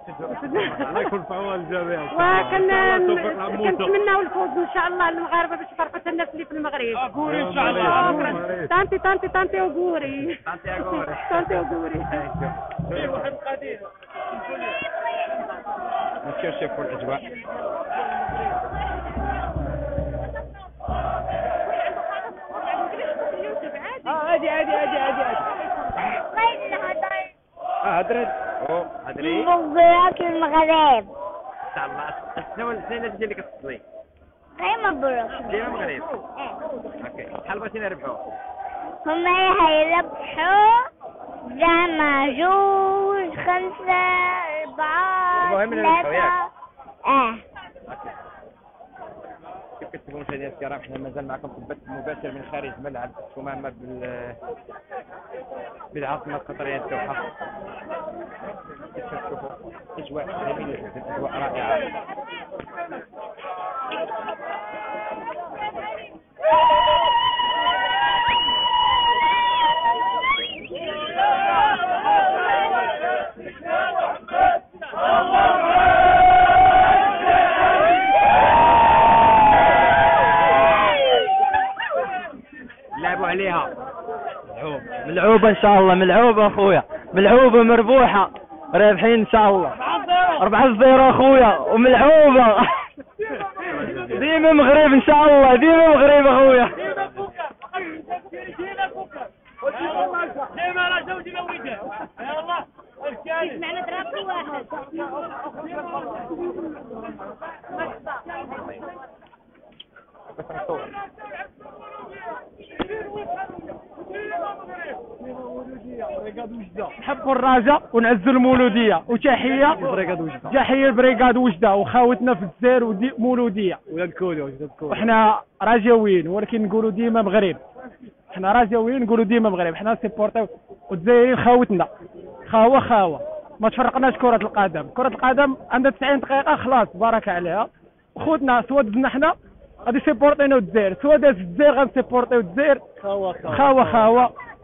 الله يكون في عون الجميع وكن توفيق عموته. كنتمناو الفوز إن شاء الله للمغاربة باش يفرحوا حتى الناس اللي في المغرب. أغوري إن شاء الله. شكراً. طانتي طانتي طانتي وغوري طانتي أغوري. طانتي وغوري نمشيو نشوفوا الاجواء عادي عادي عادي عادي آه هدرت أو هدري. مبروك المغرب الله شنو النتيجة اللي كتصلي؟ غير مبروك ديما المغرب أوكي. شحال بغيتي نربحوا هما هيربحوا زعما جوج خمسة أربعة المهم نربحوا، ياك؟ ثلاثة. آه. كتشوفوا مشاهدينا الكرام إحنا مازال معكم في البث المباشر من خارج ملعب ثمامة بال بالعاصمة القطرية الدوحة كيف كتشوفوا أجواء جميلة جدا أجواء رائعة. ملعوبة إن شاء الله ملعوبة أخويا ملعوبة مربوحة رابحين إن شاء الله. أربعة صفير أخويا وملعوبة. ديما مغرب إن شاء الله ديما مغرب أخويا ديما راسه وديما وجهه يلا معنا دراسة واحد رياض وجده الرجاء ونعزوا المولودية. وتحية. تحية ل brigade وجدة وخاوتنا في الجزائر ودي مولودية. ولاد كولي ولاد كولي وحنا رجاويين ولكن نقولوا ديما مغرب. حنا رجاويين نقولوا ديما مغرب. حنا سيبورتيو والجزائريين خاوتنا. خاوة خاوة. ما تفرقناش كرة القدم. كرة القدم عندها 90 دقيقة خلاص بارك عليها. خوتنا soit دزنا حنا غادي سيبورتينو الجزائر. soit داز الجزائر غنسيبورتيو الجزائر. خاوة. خاوة خاوة.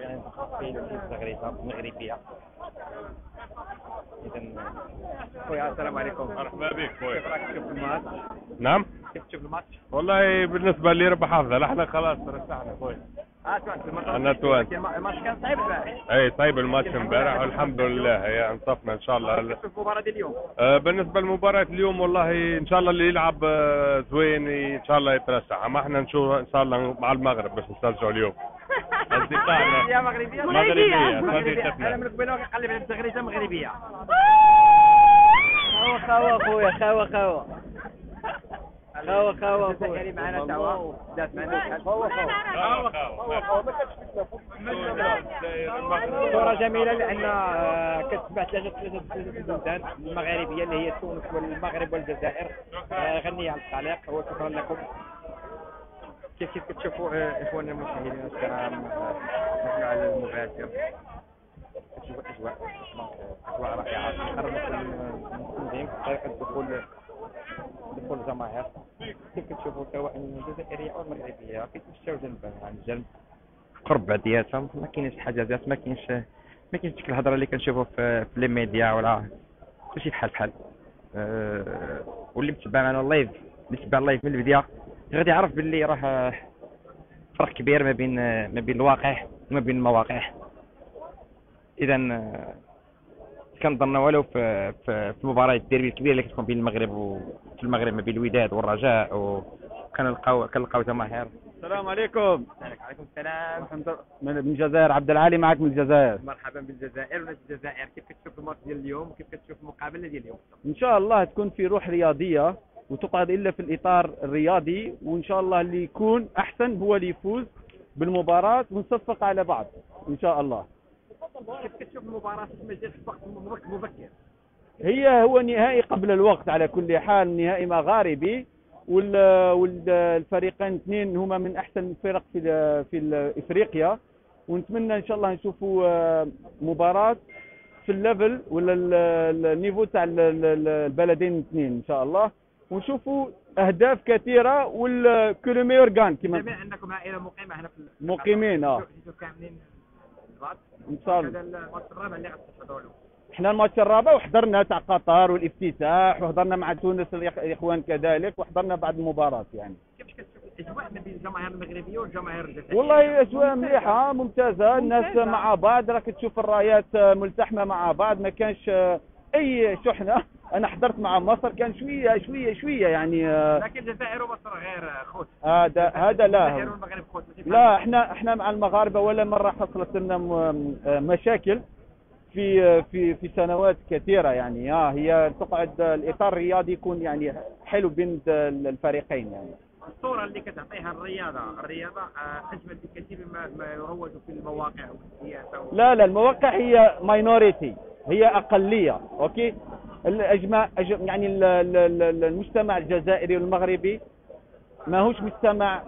يعني تخيلوا المغربية مغربية إذا خويا السلام عليكم مرحبا بك خويا كيف راك تشوف الماتش؟ نعم كيف تشوف الماتش؟ والله بالنسبة لي ربح افضل إحنا خلاص رشحنا خويا آه توانت الماتش أنا توانت. الماتش كان صعيب البارح أي طيب الماتش امبارح والحمد لله هي انصفنا إن شاء الله ديال اليوم؟ آه، بالنسبة لمباراه اليوم والله إن شاء الله اللي يلعب آه، زوين إن شاء الله يترشح أما إحنا نشوف إن شاء الله مع المغرب باش نسترجعوا اليوم اصدقائنا يا مغربية. مغربية. صديقتنا أنا من قبل قلب على التغريده مغربية. خاوة خاوة خويا خاوة خاوة خاوة خاوة الجزائري معنا توا دات معنا. خاوة صورة جميلة لأن آه، كتجمع ثلاثة ثلاثة ثلاثة بلدان المغاربية اللي هي تونس والمغرب والجزائر. آه، غنية على التعليق. وشكرا لكم. كيف كيف كتشوفوا إخواننا المشاهدين الكرام نحن على المباشر كتشوفوا أجواء أجواء رائعة. خربت المسلمين طريقة دخول دخول الجماهير كيف كتشوفوا سواء الجزائرية أو المغربية؟ كيتمشاو جنبا عن جنب قرب بعضياتهم ما كاينش حجازات ما كاينش ما كاينش ديك الهضرة اللي كنشوفوا في في les médias ولا كلشي بحال بحال. أه واللي متبع معنا ال live اللي تبع اللايف من البداية. غادي يعرف باللي راه فرق كبير ما بين ما بين الواقع وما بين المواقع. اذا كنظن ولو في في في المباراه الديربي الكبيرة اللي كتكون بين المغرب وفي المغرب ما بين الوداد والرجاء وكنلقاو كنلقاو جماهير السلام عليكم. عليكم. السلام. من من الجزائر. عبد العالي معك من الجزائر. مرحبا بالجزائر وناس الجزائر. كيف كتشوف الماتش ديال اليوم؟ كيف كتشوف المقابلة ديال اليوم؟ إن شاء الله تكون في روح رياضية. وتقعد إلا في الإطار الرياضي وإن شاء الله اللي يكون أحسن هو اللي يفوز بالمباراة ونصفق على بعض إن شاء الله. كيف كتشوف المباراه في وقت مبك- مبكر هي هو نهائي قبل الوقت على كل حال نهائي مغاربي وال- والفريقين اثنين هما من أحسن الفرق في في إفريقيا. ونتمنى إن شاء الله نشوفوا آه، مباراة في ال level ولا ال- ال- ال niveau تاع ال- ال- البلدين الاثنين إن شاء الله. ونشوفوا أهداف كثيرة و que le meilleur gagne كما جميع عندكم عائله مقيمة. هنا في مقيمين آه. كاملين. ان شاء الله هذا الماتش الرابع اللي غتشهدوا له إحنا الماتش الرابع وحضرنا تاع قطر والافتتاح وحضرنا مع تونس الإخوان كذلك وحضرنا بعد المباراة يعني. كيف كتشوف الأجواء ما بين الجماهير المغربية والجماهير الجزائرية؟ والله اجواء مليحة ممتازة. الناس مع بعض راك تشوف الرايات ملتحمة مع بعض ما كانش أي شحنة. أنا حضرت مع مصر كان شوية شوية شوية يعني آه، لكن الجزائر ومصر غير خوت. هذا هذا الجزائر لا والمغرب خوت. لا إحنا إحنا مع المغاربة ولا مرة حصلت لنا آه، مشاكل في في في سنوات كثيرة يعني. آه هي تقعد الإطار الرياضي يكون يعني حلو بين الفريقين يعني. الصورة اللي كتعطيها الرياضه الرياضة آه، اجمل بكثير مما ما يروج في المواقع والسياسة لا لا المواقع هي minority هي أقلية okay؟ الاجماع يعني ال- ال- ال- المجتمع الجزائري والمغربي ما هوش مجتمع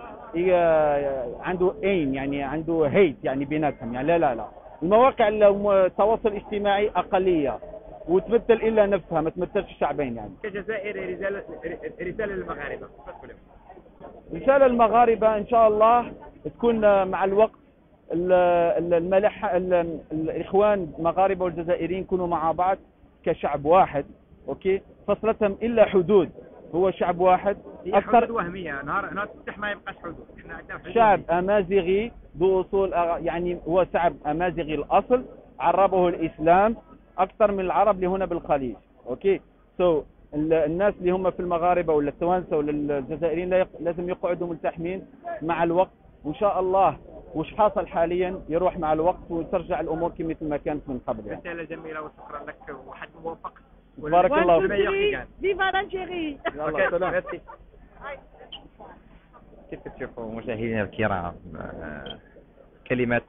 عنده ايم يعني عنده hate يعني بيناتهم يعني لا لا لا. المواقع الم- التواصل الاجتماعي أقلية وتمثل إلا نفسها ما تمثلش الشعبين يعني. كجزائري رساله رسالة للمغاربه تفضل. رسالة المغاربة إن شاء الله تكون مع الوقت ال- ال- الملح ال- الإخوان المغاربة والجزائريين يكونوا مع بعض. كشعب واحد أوكي؟ فصلتهم إلا حدود. هو شعب واحد. هي حدود وهمية. نهار نهار تفتح ما يبقاش حدود. شعب أمازيغي ذو أصول يعني هو شعب أمازيغي الأصل عربه الإسلام أكثر من العرب اللي هنا بالخليج. okay؟ so ال- الناس اللي هم في المغاربة ولا التوانسة ولا الجزائريين لازم يقعدوا ملتحمين مع الوقت. وإن شاء الله وش حاصل حاليا؟ يروح مع الوقت وترجع الأمور كما مثل ما كانت من قبل يعني. رسالة جميلة وشكرا لك وحظ موفق. بارك الله فيك. viva l'Algérie يلا سلام. كيف تشوفوا مشاهدينا الكرام؟ كلمات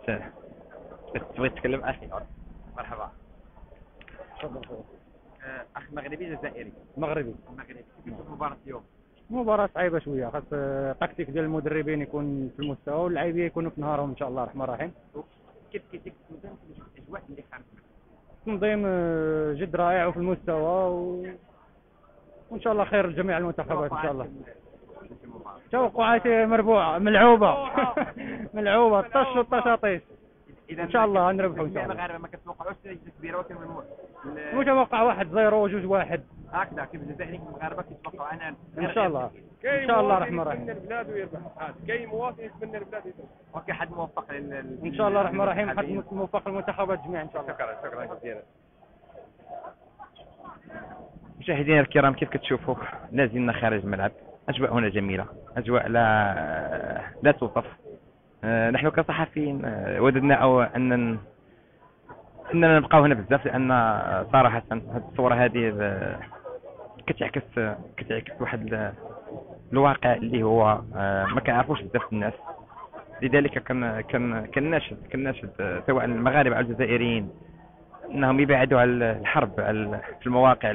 تبغي تتكلم؟ أخي مرحبا. آه، اخ مغربي جزائري؟ مغربي. مغربي. كيف تشوف مباراة اليوم؟ مباراة صعيبة شوية خاص التكتيك ديال المدربين يكون في المستوى واللاعبين يكونوا في نهارهم إن شاء الله الرحمن الرحيم. كيف كيف الاجواء اللي خارج؟ تنظيم آه، جد رائع وفي المستوى و... وإن شاء الله خير لجميع المنتخبات إن شاء الله. توقعاتي مربوعة ملعوبة. ملعوبة طش والطشاطيش إذا إن شاء الله نربحوا إن شاء الله. المغاربه ما كتوقعوش نتيجه كبيره ولكن متوقع واحد zéro وجوج واحد. هكذا كيف الجزائريين المغاربه كيتوقعوا أنا إن شاء الله. إن شاء الله الرحمن الرحيم يتمنى البلاد ويربح. عاد كاين مواطن يتمنى البلاد يربح okay حظ موفق لل إن شاء الله الرحمن الرحيم حد موفق المنتخبات جميعا إن شاء الله. شكرا شكرا جزيلا. مشاهدينا الكرام كيف كتشوفوا؟ لازلنا خارج الملعب. أجواء هنا جميلة. أجواء لا لا توصف نحن كصحفيين آه، وددنا أو ان أننا نبقاو هنا بزاف لأن صراحة هذه الصورة هذه آه، كتعكس كتعكس واحد ال- الواقع اللي هو آه، ما كنعرفوش بزاف الناس. لذلك كان كان كناشد كناشد آه، سواء المغاربة أو الجزائريين إنهم يبعدوا على الحرب على في المواقع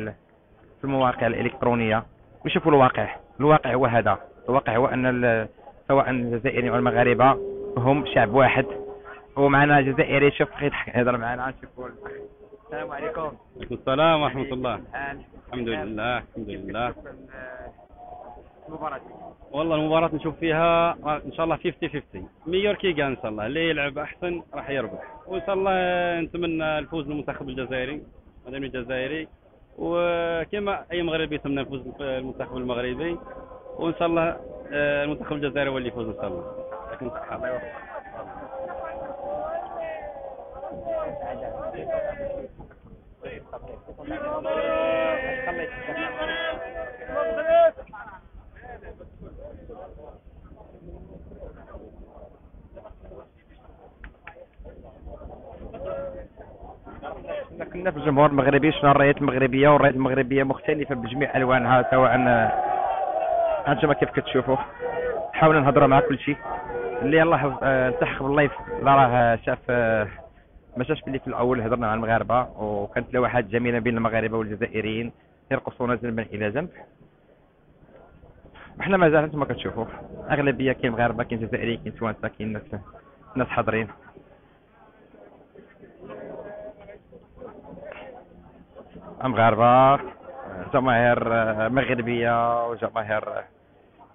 في المواقع الإلكترونية. ويشوفوا الواقع. الواقع هو هذا. الواقع هو أن سواء الجزائريين أو المغاربة هم شعب واحد. ومعنا جزائري شوف يضحك يهضر معنا نشوفوا الأخ. السلام عليكم. عليكم السلام ورحمة الله. الحمد لله الحمد لله. المباراة؟ والله المباراة نشوف فيها إن شاء الله 50 50 ميور كيغان إن شاء الله. اللي يلعب أحسن؟ راح يربح. وإن شاء الله نتمنى الفوز للمنتخب الجزائري المدني الجزائري. وكما أي مغربي يتمنى الفوز المنتخب المغربي. وإن شاء الله آه، المنتخب الجزائري هو اللي يفوز إن شاء الله. الصحة الله يوفقك كنا في الجمهور المغربي شفنا الرأيات المغربية والرايات المغربية مختلفة بجميع ألوانها سواء أنتم كيف كتشوفوا حاولنا نهضروا مع كل شيء. اللي الله آه، التحق باللايف لا راه شاف آه، ما شافش باللي في الأول هضرنا مع المغاربة وكانت لوحات جميلة بين المغاربة والجزائريين. يرقصون جنبا إلى جنب. وحنا مازال أنتم كتشوفوا أغلبية كاين مغاربة كاين جزائريين كاين توانسه كاين ناس ناس حاضرين. مغاربه جماهير آه، مغربية وجماهير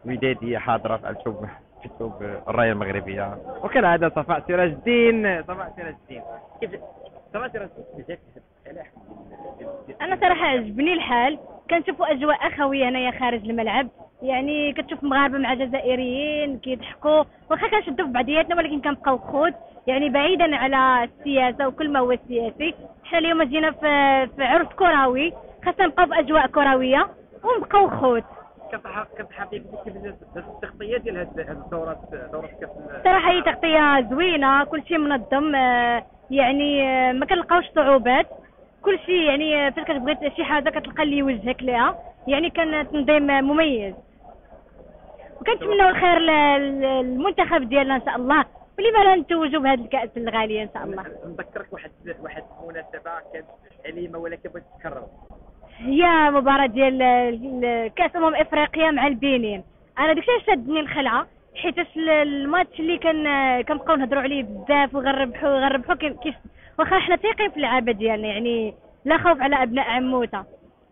وداديه حاضرة في التوب في التوب الرايه المغربية. وكالعاده صفاء سراج الدين صفاء سراج الدين كيف صفاء سراج الدين أنا صراحة عجبني الحال. كنشوفوا أجواء أخوية هنايا خارج الملعب. يعني كتشوف مغاربة مع جزائريين كيضحكوا. واخا كنشدوا في بعضياتنا ولكن كنبقاو خوت. يعني بعيدا على السياسة وكل ما هو سياسي. حنا اليوم جينا في في عرس كروي. خاصنا نبقاو في أجواء كروية ونبقاو خوت. كيف دازت التغطية ديال هاد الدورات دوره كاس صراحة هي تغطية زوينة كل شيء منظم آه، يعني آه، ما كنلقاوش صعوبات. كل شيء يعني آه، فاش كتبغي شي حاجة كتلقى اللي يوجهك ليها. يعني كان تنظيم مميز. وكنتمنوا الخير للمنتخب ديالنا إن شاء الله. ولما لا نتوجوا بهذه الكأس الغاليه إن شاء الله. نذكرك واحد واحد المناسبة كانت اليمه ولكن بغيت تكرر. هي مباراة ديال ال- كأس أمم إفريقيا مع البنين. أنا داكشي اللي شدني الخلعة؟ حيت ال- الماتش اللي كان كنبقاو نهضروا عليه بزاف وغنربحوا غنربحوا كي- كيف واخا حنا ثايقين في اللعابة ديالنا يعني لا خوف على أبناء عموته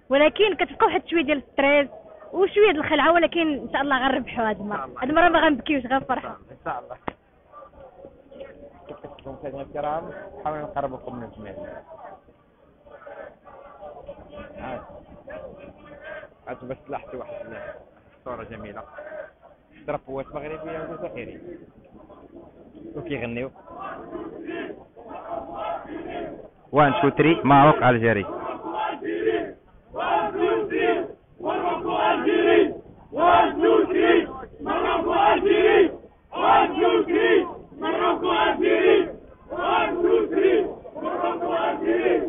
ولكن كتبقى واحد شوية ديال الستريس وشوية ديال الخلعة ولكن إن شاء الله غنربحوا هاد المرة هاد المرة ما غنبكيوش غنفرحوا إن شاء الله. كيف كتشوفوا مشاهدينا الكرام؟ حاولنا نقربكم من الجميع. عاد عاد بس لاحظت واحد الصورة جميلة. ربوات مغربية وجزائري وكيغنيو وان تو تري ماروك ألجيري. One!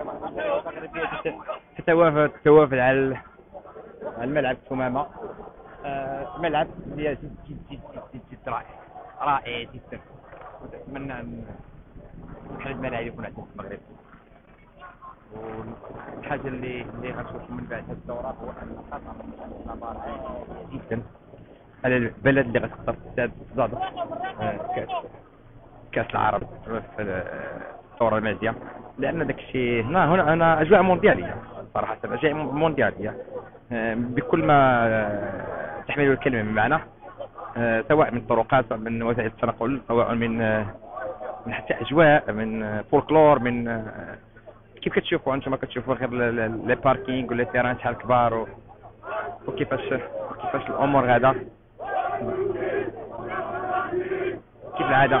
المغربيه تتوافد تتوافد على على الملعب الثمامه آه، ملعب اللي جد جد جد جد رائع. رائع جدا. ونتمنى أن بحال الملاعب يكون عندنا في المغرب. والحاجة اللي اللي غنشوفوا من بعد هذه الدورة هو أن الخطر خطر عالي جدا على البلد اللي غتقدر تستضيف آه، كأس كأس العرب في الدوره الماضيه لأن داك الشيء هنا هنا هنا أجواء مونديالية صراحة أجواء مونديالية. آه، بكل ما آه، تحمله الكلمة من معنى آه، سواء من طرقات من وسائل التنقل سواء من من حتى أجواء من فولكلور من كيف كتشوفوا أنتم؟ كتشوفوا غير les parkings و les terrains شحال كبار. وكيفاش كيفاش الأمور غادا كيف العادة؟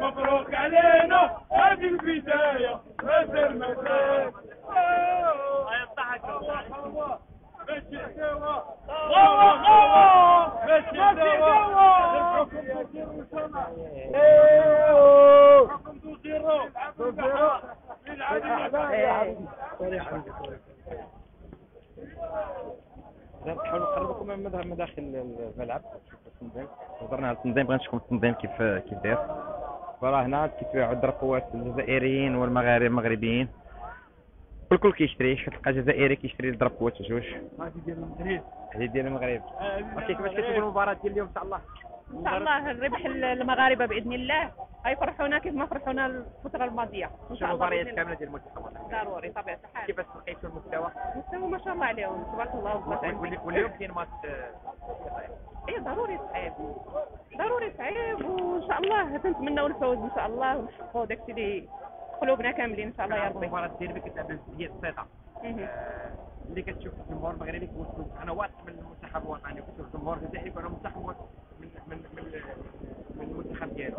مبروك علينا هذه البداية هذا المساء ماشي سوا غوا غوا ماشي سوا حكم دو زيرو دو زيرو نحاول من مداخل الملعب. التنظيم هضرنا على التنظيم بغيت نشوفكم التنظيم كيف كيف داير. وراه هنا كيتباعوا الدرقوات الجزائريين والمغاربه المغربيين. الكل كيشري كتلقى جزائري كيشري الدرابوات جوج. هذه ديال المغرب. هذه ديال المغرب okay كيفاش كتشوفوا المباراة ديال اليوم؟ إن شاء الله. إن شاء الله الربح المغاربة بإذن الله. غيفرحونا كيف ما فرحونا الفترة الماضية. إن شاء الله. كاملة ديال المنتخب؟ ضروري طبيعة الحال. كيفاش لقيتوا المستوى؟ مستوى ما شاء الله عليهم. تبارك الله وبارك واليوم كاين ماتش إيه ضروري صعيب. ضروري صعيب وإن شاء الله تنتمناو الفوز إن شاء الله ونحققوا داكشي اللي قلوبنا كاملين إن شاء الله يا ربي. المباراه ديالك كتلعب هي بسيطه مهم. اللي كتشوف الجمهور المغربي كيوصلوا أنا واثق من المنتخب الوطني وكتشوف الجمهور الجزائري كانوا منتخب من من من من المنتخب ديالو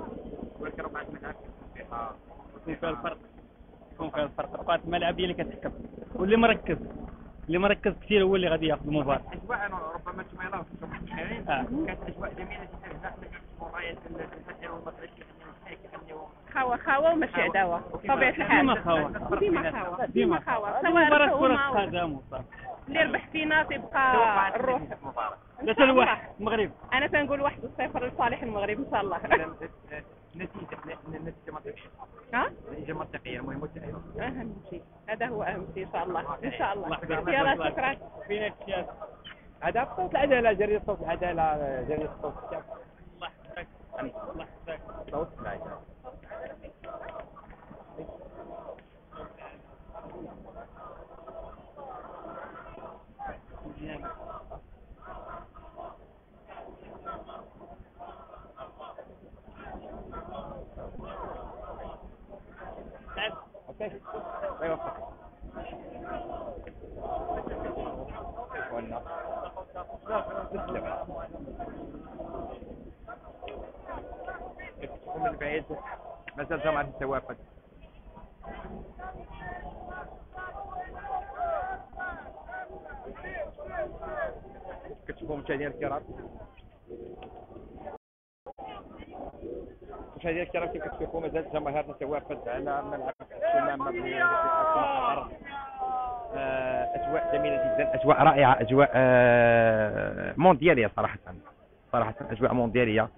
ولكن ربعة الملعب كتكون فيها الفرق يكون فيها الفرق رقات الملعب هي اللي كتحكم واللي مركز اللي مركز كثير هو اللي غادي ياخذ المباراة اجواء ربما أنتم يلاه كنتم آه. كانت اجواء جميله جدا هنا رايات الجزائر والمغرب خاوة خاوة وماشي عداوة طبيعة الحال ديما خاوة. ديما خاوة ديما خاوة سواء كرة هما قدم وصافي اللي ربح فينا تبقى الروح الله. الواحد المغرب أنا تنقول واحد الصفر لصالح المغرب إن شاء الله. نتيجه نتيجة منطقية. ها؟ نتيجة منطقية المهم التاهل أهم شيء. هذا هو أهم شيء إن شاء الله. إن شاء الله. الله يحفظك. يلا شكرا. فينا الشيء. هذا صوت العداله جريده صوت العداله جريده صوت الشعب الله يحفظك. الله يحفظك. صوت العداله أوكي الله قلنا تسلم من بعيد مازال جامعة التوافد. كتشوفوا مشاهدينا الكرام. مشاهدينا الكرام كيف كتشوفوا مازال الجماهير تتوافد على ملعب آه، أجواء جميلة جدا. أجواء رائعة أجواء آه، مونديالية صراحة. صراحة أجواء مونديالية.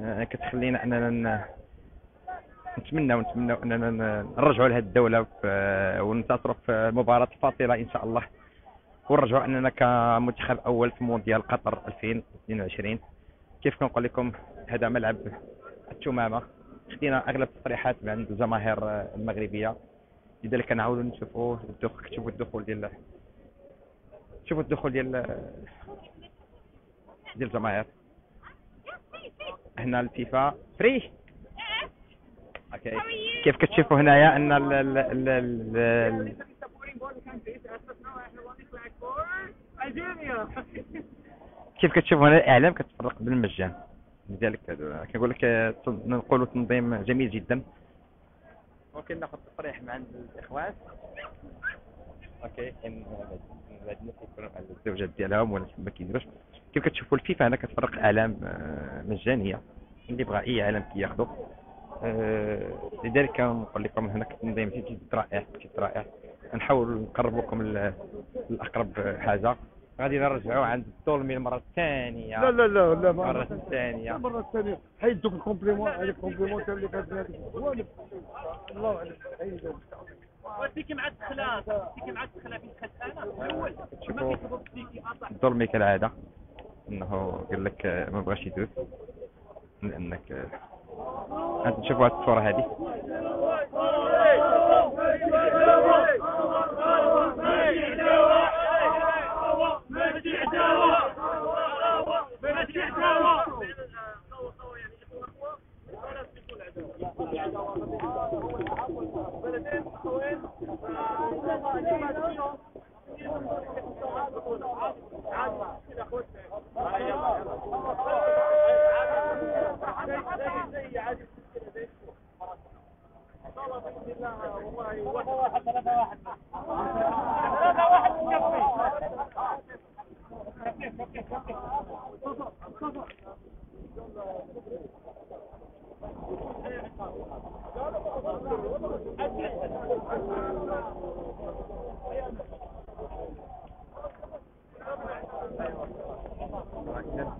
آه، كتخلينا أننا نتمنى ونتمنى أننا نرجعوا لهذه الدولة وننتصروا في المباراه الفاصلة إن شاء الله. ونرجعوا أننا كمنتخب أول في مونديال قطر 2022 كيف كنقول لكم هذا ملعب الثمامة. خدينا أغلب التصريحات من عند الجماهير المغربية. لذلك كنعاودوا نشوفوا الدخول كتشوفوا الدخول ديال شوفوا الدخول ديال ديال الجماهير. هنا الفيفا. free! okay. كيف كتشوفوا هنايا أن ال ال ال ال كيف كتشوف هنا؟ الاعلام كتفرق بالمجان. لذلك كنقول لك نقولوا تنظيم جميل جدا. ممكن ناخذ تصريح من عند الاخوان أوكي إن الزوجات ديالهم ولا ما كيديروش. كيف كتشوفوا الفيفا؟ هنا كتفرق أعلام آه، مجانية. اللي بغى أي اعلام كياخذو. آه، لذلك كنقول لكم هنا التنظيم جد رائع جد رائع. نحاول نقرب لكم ال- الاقرب حاجة غادي نرجعوا عند الظلمي المرة الثانية. لا لا لا لا المرة الثانية. المرة الثانية. حيد دوك les compliments هذيك les compliments اللي كانت هذيك الله عليك. حيد وديك مع الدخله ديك مع الدخله في الخسانه الأول شوفوا الظلمي كالعاده إنه قال لك ما بغاش يدوز. لانك انت تشوفوا هذه الصورة هذه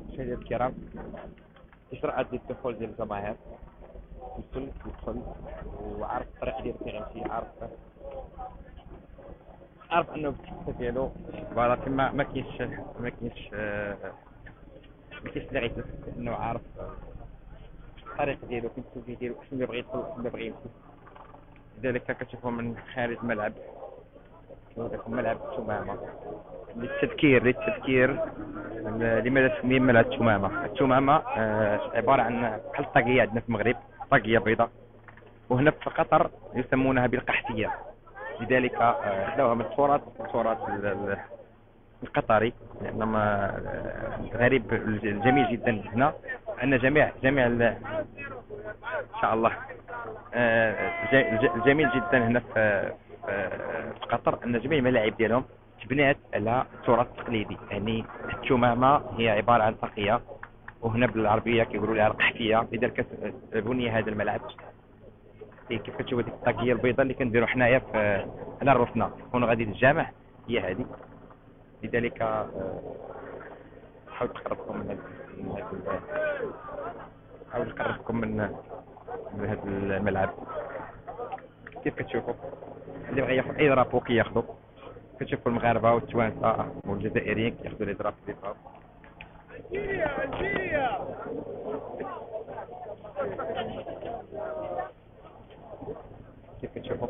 مشاهدينا الكرام؟ ديال الدخول ديال الجماهير يدخل يدخل وعارف الطريق ديال فين غيمشي عارف عارف أنه بالتكتيك ديالو ولكن ما كاينش ما كاينش آه، كاينش اللي غيتنفس لأنه عارف آه، الطريق ديالو فين التوجيه ديالو شنو يدخل وشنو اللي بغى يمشي لذلك كتشوفوا من خارج الملعب كنقول ملعب التمامة للتذكير للتذكير. لماذا سمي ملعب التمامة آه، عبارة عن بحال الطاقية عندنا في المغرب طاقية بيضاء. وهنا في قطر يسمونها بالقحفية لذلك آه، خداوها من التراث التراث ال- ال- القطري آه، الغريب الجميل جدا هنا أن جميع جميع إن شاء الله آه، الج- الج- الجميل جدا هنا في قطر أن جميع الملاعب ديالهم تبنات على التراث التقليدي يعني التمامة هي عبارة عن طاقيه وهنا بالعربية كيقولوا لها القحفيه لذلك بني هذا الملعب إيه كيف كتشوف هذيك الطاقية البيضاء اللي كنديروا حنايا في على الرفنا كون غادي للجامع هي هذه. لذلك آه، حاول تقربكم من هذا من هذا حاول نقربكم من من هذا الملعب. كيف كتشوفوا؟ اللي بغى ياخذ أي درابو كياخذو كتشوفوا المغاربة والتوانسة والجزائريين كياخذوا لي درابو ديالهم كيف كتشوفوا؟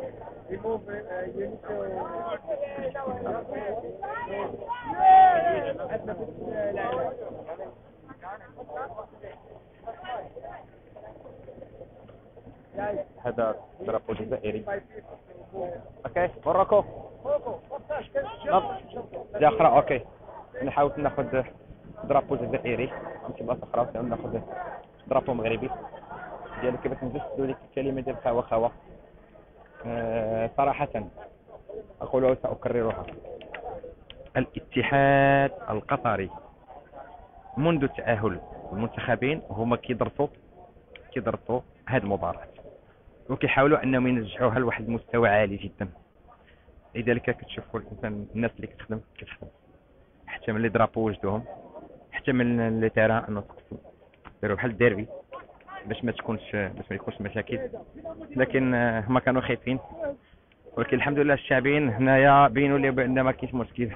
هذا drapeau جزائري okay Morocco لا أخرى okay. نحاول نأخذ drapeau جزائري نمشي بلاصه أخرى نأخذ drapeau مغربي. ديال كيف نجسدوا ديك الكلمة ديال خاوه خاوه آه، صراحة اقولها وسأكررها. الاتحاد القطري منذ تأهل المنتخبين هما كيدرسوا كيدرسوا هذه المباراة وكيحاولوا أنهم ينجحوها لواحد المستوى عالي جدا. لذلك كتشوفوا الإنسان الناس اللي كتخدم كتخدم. حتى من اللي درابو وجدوهم حتى من لي تيران أنه داروا بحال الديربي. باش ما تكونش باش ما يكونش مشاكل. لكن آه، هما كانوا خايفين. ولكن الحمد لله الشعبين هنايا بينوا لي بان ما كاينش مشكل.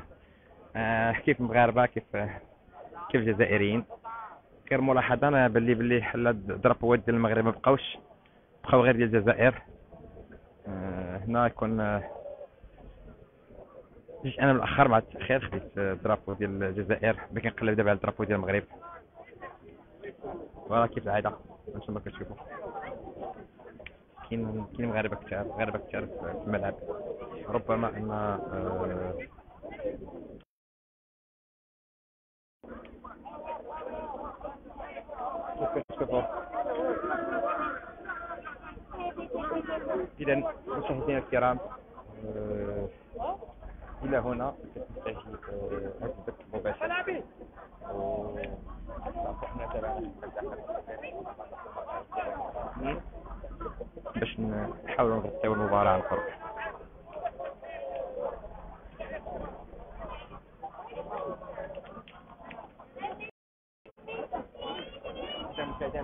آه، كيف المغاربه كيف كيف الجزائريين غير ملاحظة أنا باللي باللي حلا ضرب واد ديال المغرب ما بقاوش. بقاو غير ديال الجزائر. آه، هنا يكون آه، جيت أنا متاخر مع التأخير خديت آه، درابو ديال الجزائر. ما كنقلب دابا على الدرابو ديال المغرب. فوالا كيف العاده أنتم كتشوفوا كاين كاين مغاربه كثار مغاربه كثار في الملعب ربما ان اذا مشاهدينا الكرام آه إلى هنا. هذا البث المباشر باش نحاولوا نغطيو عن قرب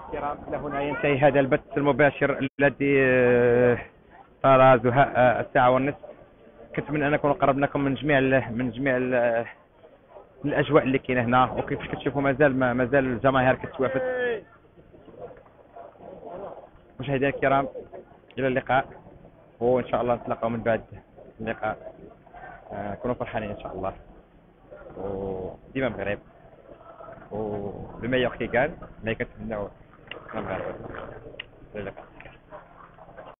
الكرام. إلى هنا ينتهي هذا البث المباشر الذي آه، طال زهاء آه، الساعة والنصف. كنتمنى ان نكون قربنا لكم من جميع من جميع ال- الأجواء اللي كاينة هنا. وكيفاش كتشوفوا؟ مازال ما- مازال الجماهير كتوافد. مشاهدينا الكرام إلى اللقاء. وإن شاء الله نتلاقاو من بعد اللقاء. آه، كونوا فرحانين إن شاء الله. وديما مغرب و لو ميور كي كان ما كنتمناو إلى اللقاء.